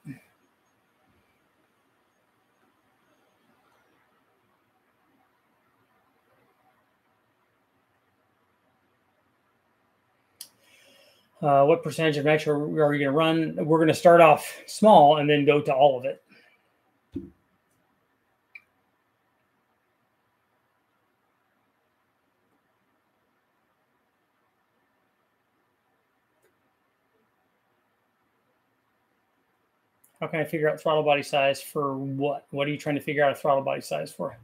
Uh, what percentage of nitro are we going to run? We're going to start off small and then go to all of it. How can I figure out throttle body size for what? What are you trying to figure out a throttle body size for?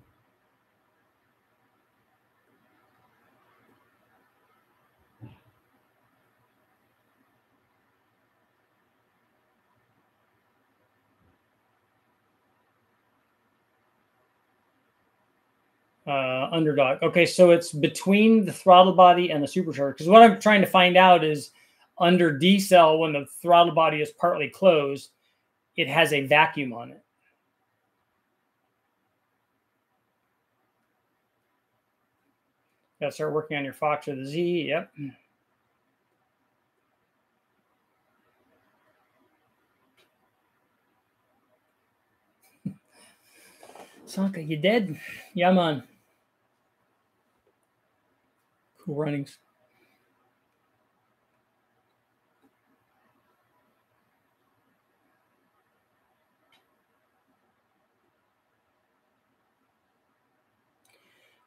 uh, underdog. Okay, so it's between the throttle body and the supercharger. Because what I'm trying to find out is under decel when the throttle body is partly closed, it has a vacuum on it. Got to start working on your Fox or the Z. Yep. Sanka, you dead? Yeah. Cool runnings.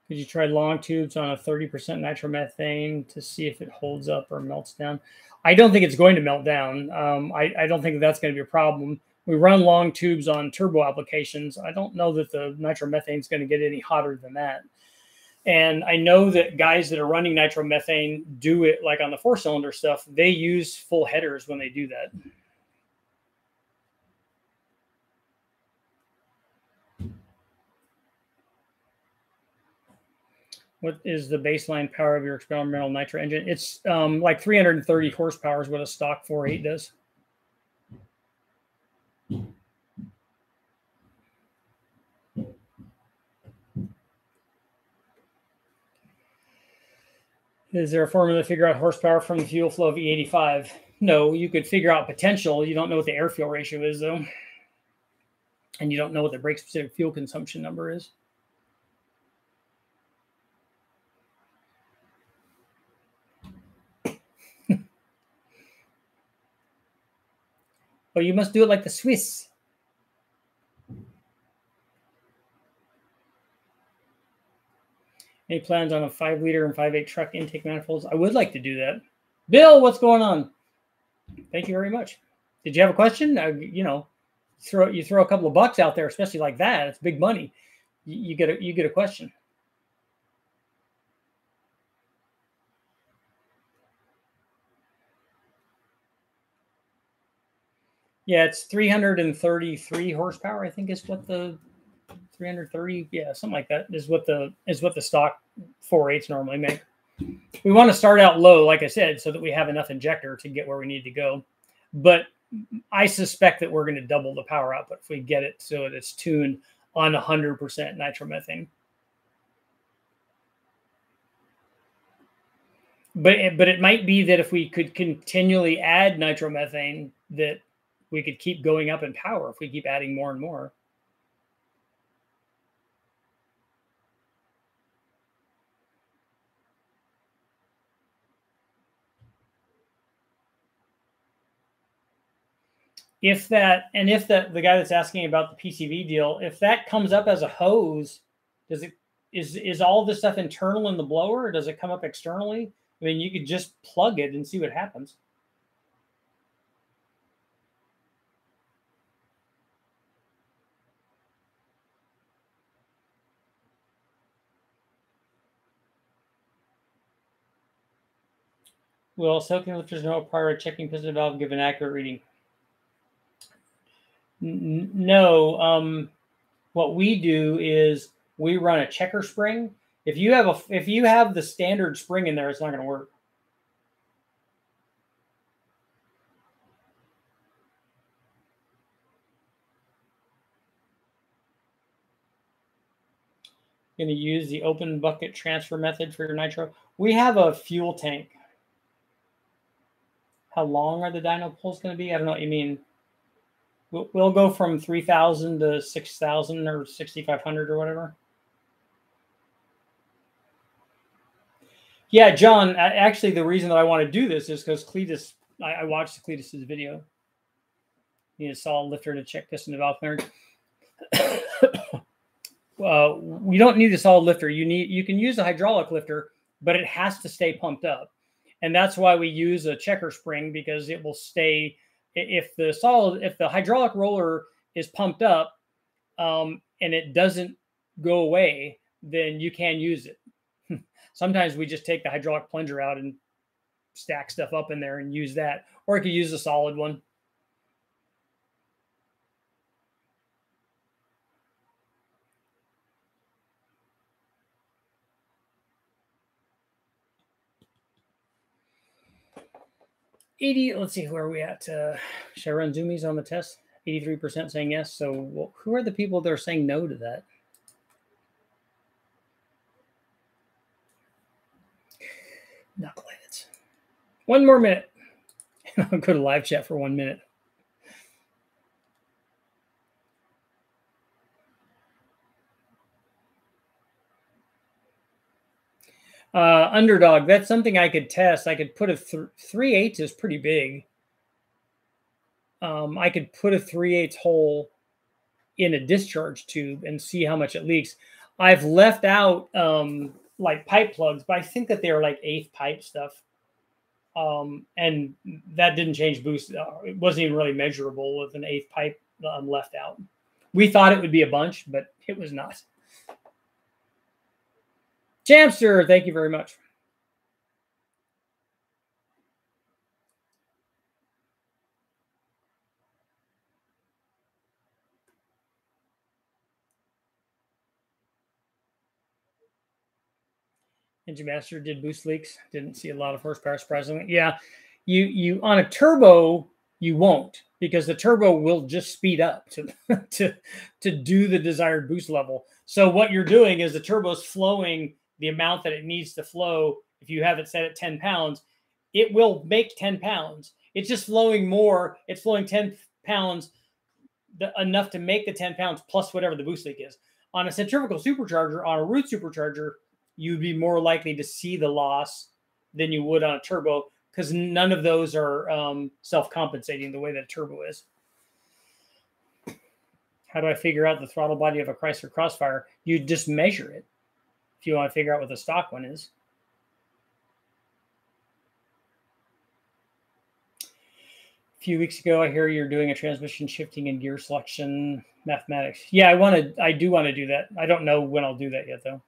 Could you try long tubes on a 30% nitromethane to see if it holds up or melts down? I don't think it's going to melt down. Um, I, I, don't think that's going to be a problem. We run long tubes on turbo applications. I don't know that the nitromethane is going to get any hotter than that. And I know that guys that are running nitromethane do it like on the four cylinder stuff, they use full headers when they do that. What is the baseline power of your experimental nitro engine? It's um, like 330 horsepower is what a stock 4.8 does. Is there a formula to figure out horsepower from the fuel flow of E85? No, you could figure out potential. You don't know what the air fuel ratio is, though. And you don't know what the brake specific fuel consumption number is. Oh, you must do it like the Swiss. Any plans on a five liter and five eight truck intake manifolds? I would like to do that. Bill, what's going on? Thank you very much. Did you have a question? Uh, you know, throw you throw a couple of bucks out there, especially like that. It's big money. You, you get a you get a question. Yeah, it's 333 horsepower, I think is what the 330 yeah something like that is what the is what the stock 4.8s normally make. We want to start out low like i said so that we have enough injector to get where we need to go. But i suspect that we're going to double the power output if we get it so that it's tuned on 100% nitromethane. But but it might be that if we could continually add nitromethane that we could keep going up in power if we keep adding more and more if that and if that the guy that's asking about the PCV deal, if that comes up as a hose, does it is is all this stuff internal in the blower or does it come up externally? I mean, you could just plug it and see what happens. Will soaking lifters know prior to checking piston valve give an accurate reading? no. Um, what we do is we run a checker spring. If you have a if you have the standard spring in there, it's not going to work. Going to use the open bucket transfer method for your nitro. We have a fuel tank. How long are the dyno poles going to be? I don't know what you mean. We'll, we'll go from 3,000 to 6,000 or 6,500 or whatever. Yeah, John, actually, the reason that I want to do this is because Cleetus, I, I watched Cleetus's video. You saw a lifter to check piston to valve clearance. uh, we don't need a solid lifter. You need you can use a hydraulic lifter, but it has to stay pumped up, and that's why we use a checker spring because it will stay if the solid if the hydraulic roller is pumped up um, and it doesn't go away then you can use it. Sometimes we just take the hydraulic plunger out and stack stuff up in there and use that or you could use a solid one 80, let's see, where are we at? Uh, should I run zoomies on the test? 83% saying yes. So well, who are the people that are saying no to that? Knuckleheads. One more minute. I'll go to live chat for one minute. Uh, underdog, that's something I could test. I could put a th- three eighths is pretty big. Um, I could put a three eighths hole in a discharge tube and see how much it leaks. I've left out um, like pipe plugs, but I think that they're like eighth pipe stuff. Um, and that didn't change boost. Uh, it wasn't even really measurable with an eighth pipe um, left out. We thought it would be a bunch, but it was not. Jamster, thank you very much. Engine Master did boost leaks. Didn't see a lot of horsepower surprisingly. Yeah, you you on a turbo you won't because the turbo will just speed up to to to do the desired boost level. So what you're doing is the turbo's flowing the amount that it needs to flow. If you have it set at 10 pounds, it will make 10 pounds. It's just flowing more. It's flowing 10 pounds the, enough to make the 10 pounds plus whatever the boost leak is. On a centrifugal supercharger, on a root supercharger, you'd be more likely to see the loss than you would on a turbo because none of those are um, self-compensating the way that a turbo is. How do I figure out the throttle body of a Chrysler Crossfire? You just measure it if you want to figure out what the stock one is. A few weeks ago, I hear you're doing a transmission shifting and gear selection mathematics. Yeah, I want to. I do want to do that. I don't know when I'll do that yet, though.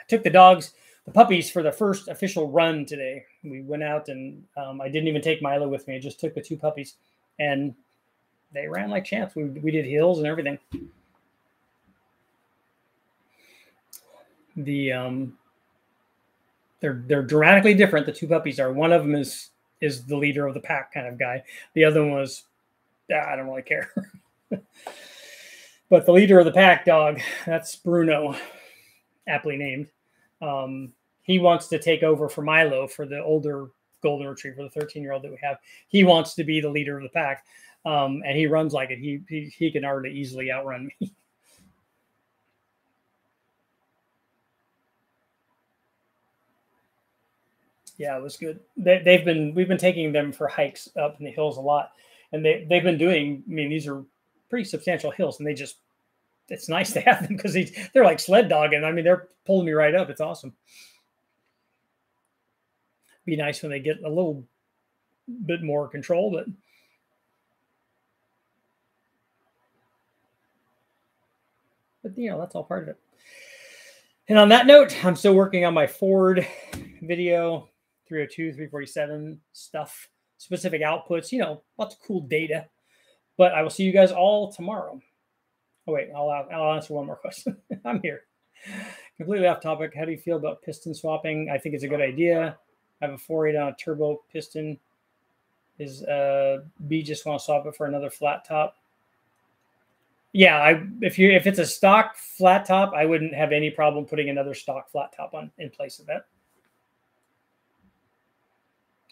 I took the dogs, the puppies, for the first official run today. We went out and um, I didn't even take Milo with me. I just took the two puppies, and they ran like champs. We we did hills and everything. The um, they're they're dramatically different. The two puppies are. One of them is is the leader of the pack kind of guy. The other one was, ah, I don't really care. but the leader of the pack dog, that's Bruno, aptly named. Um, he wants to take over for Milo for the older golden retriever, the 13 year old that we have. He wants to be the leader of the pack, um, and he runs like it. He, he he can already easily outrun me. yeah, it was good. They, they've been we've been taking them for hikes up in the hills a lot, and they they've been doing. I mean, these are pretty substantial hills, and they just it's nice to have them because they're like sled dogging. I mean, they're pulling me right up. It's awesome. Be nice when they get a little bit more control, but but you know that's all part of it. And on that note, I'm still working on my Ford video 302, 347 stuff, specific outputs, you know, lots of cool data. But I will see you guys all tomorrow. Oh wait, I'll I'll answer one more question. I'm here. Completely off topic. How do you feel about piston swapping? I think it's a good idea. I have a 4.8 on a turbo piston. Is uh B just want to swap it for another flat top? Yeah, I if you if it's a stock flat top, I wouldn't have any problem putting another stock flat top on in place of that.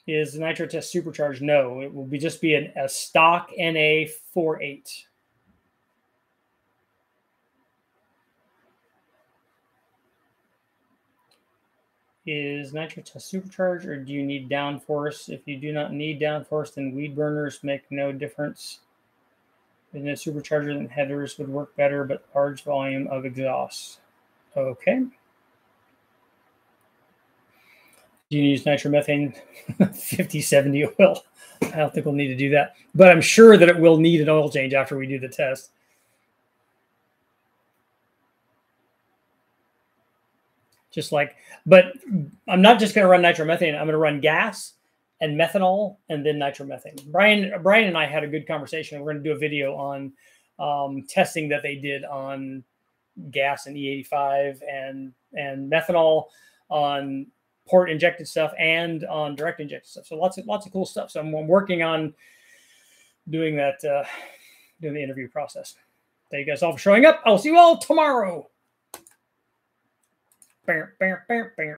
Is the nitro test supercharged? No, it will be just be an, a stock NA 4.8. is nitro nitrous supercharged or do you need downforce? If you do not need downforce, then weed burners make no difference. In a supercharger, then headers would work better, but large volume of exhaust. Okay. Do you use nitromethane 5070 oil? I don't think we'll need to do that, but I'm sure that it will need an oil change after we do the test. Just like, but I'm not just going to run nitromethane. I'm going to run gas and methanol and then nitromethane. Brian, Brian and I had a good conversation. We're going to do a video on um, testing that they did on gas and E85 and and methanol on port injected stuff and on direct injected stuff. So lots of lots of cool stuff. So I'm, I'm working on doing that, uh, doing the interview process. Thank you guys all for showing up. I'll see you all tomorrow. pé, pé, pé, pé.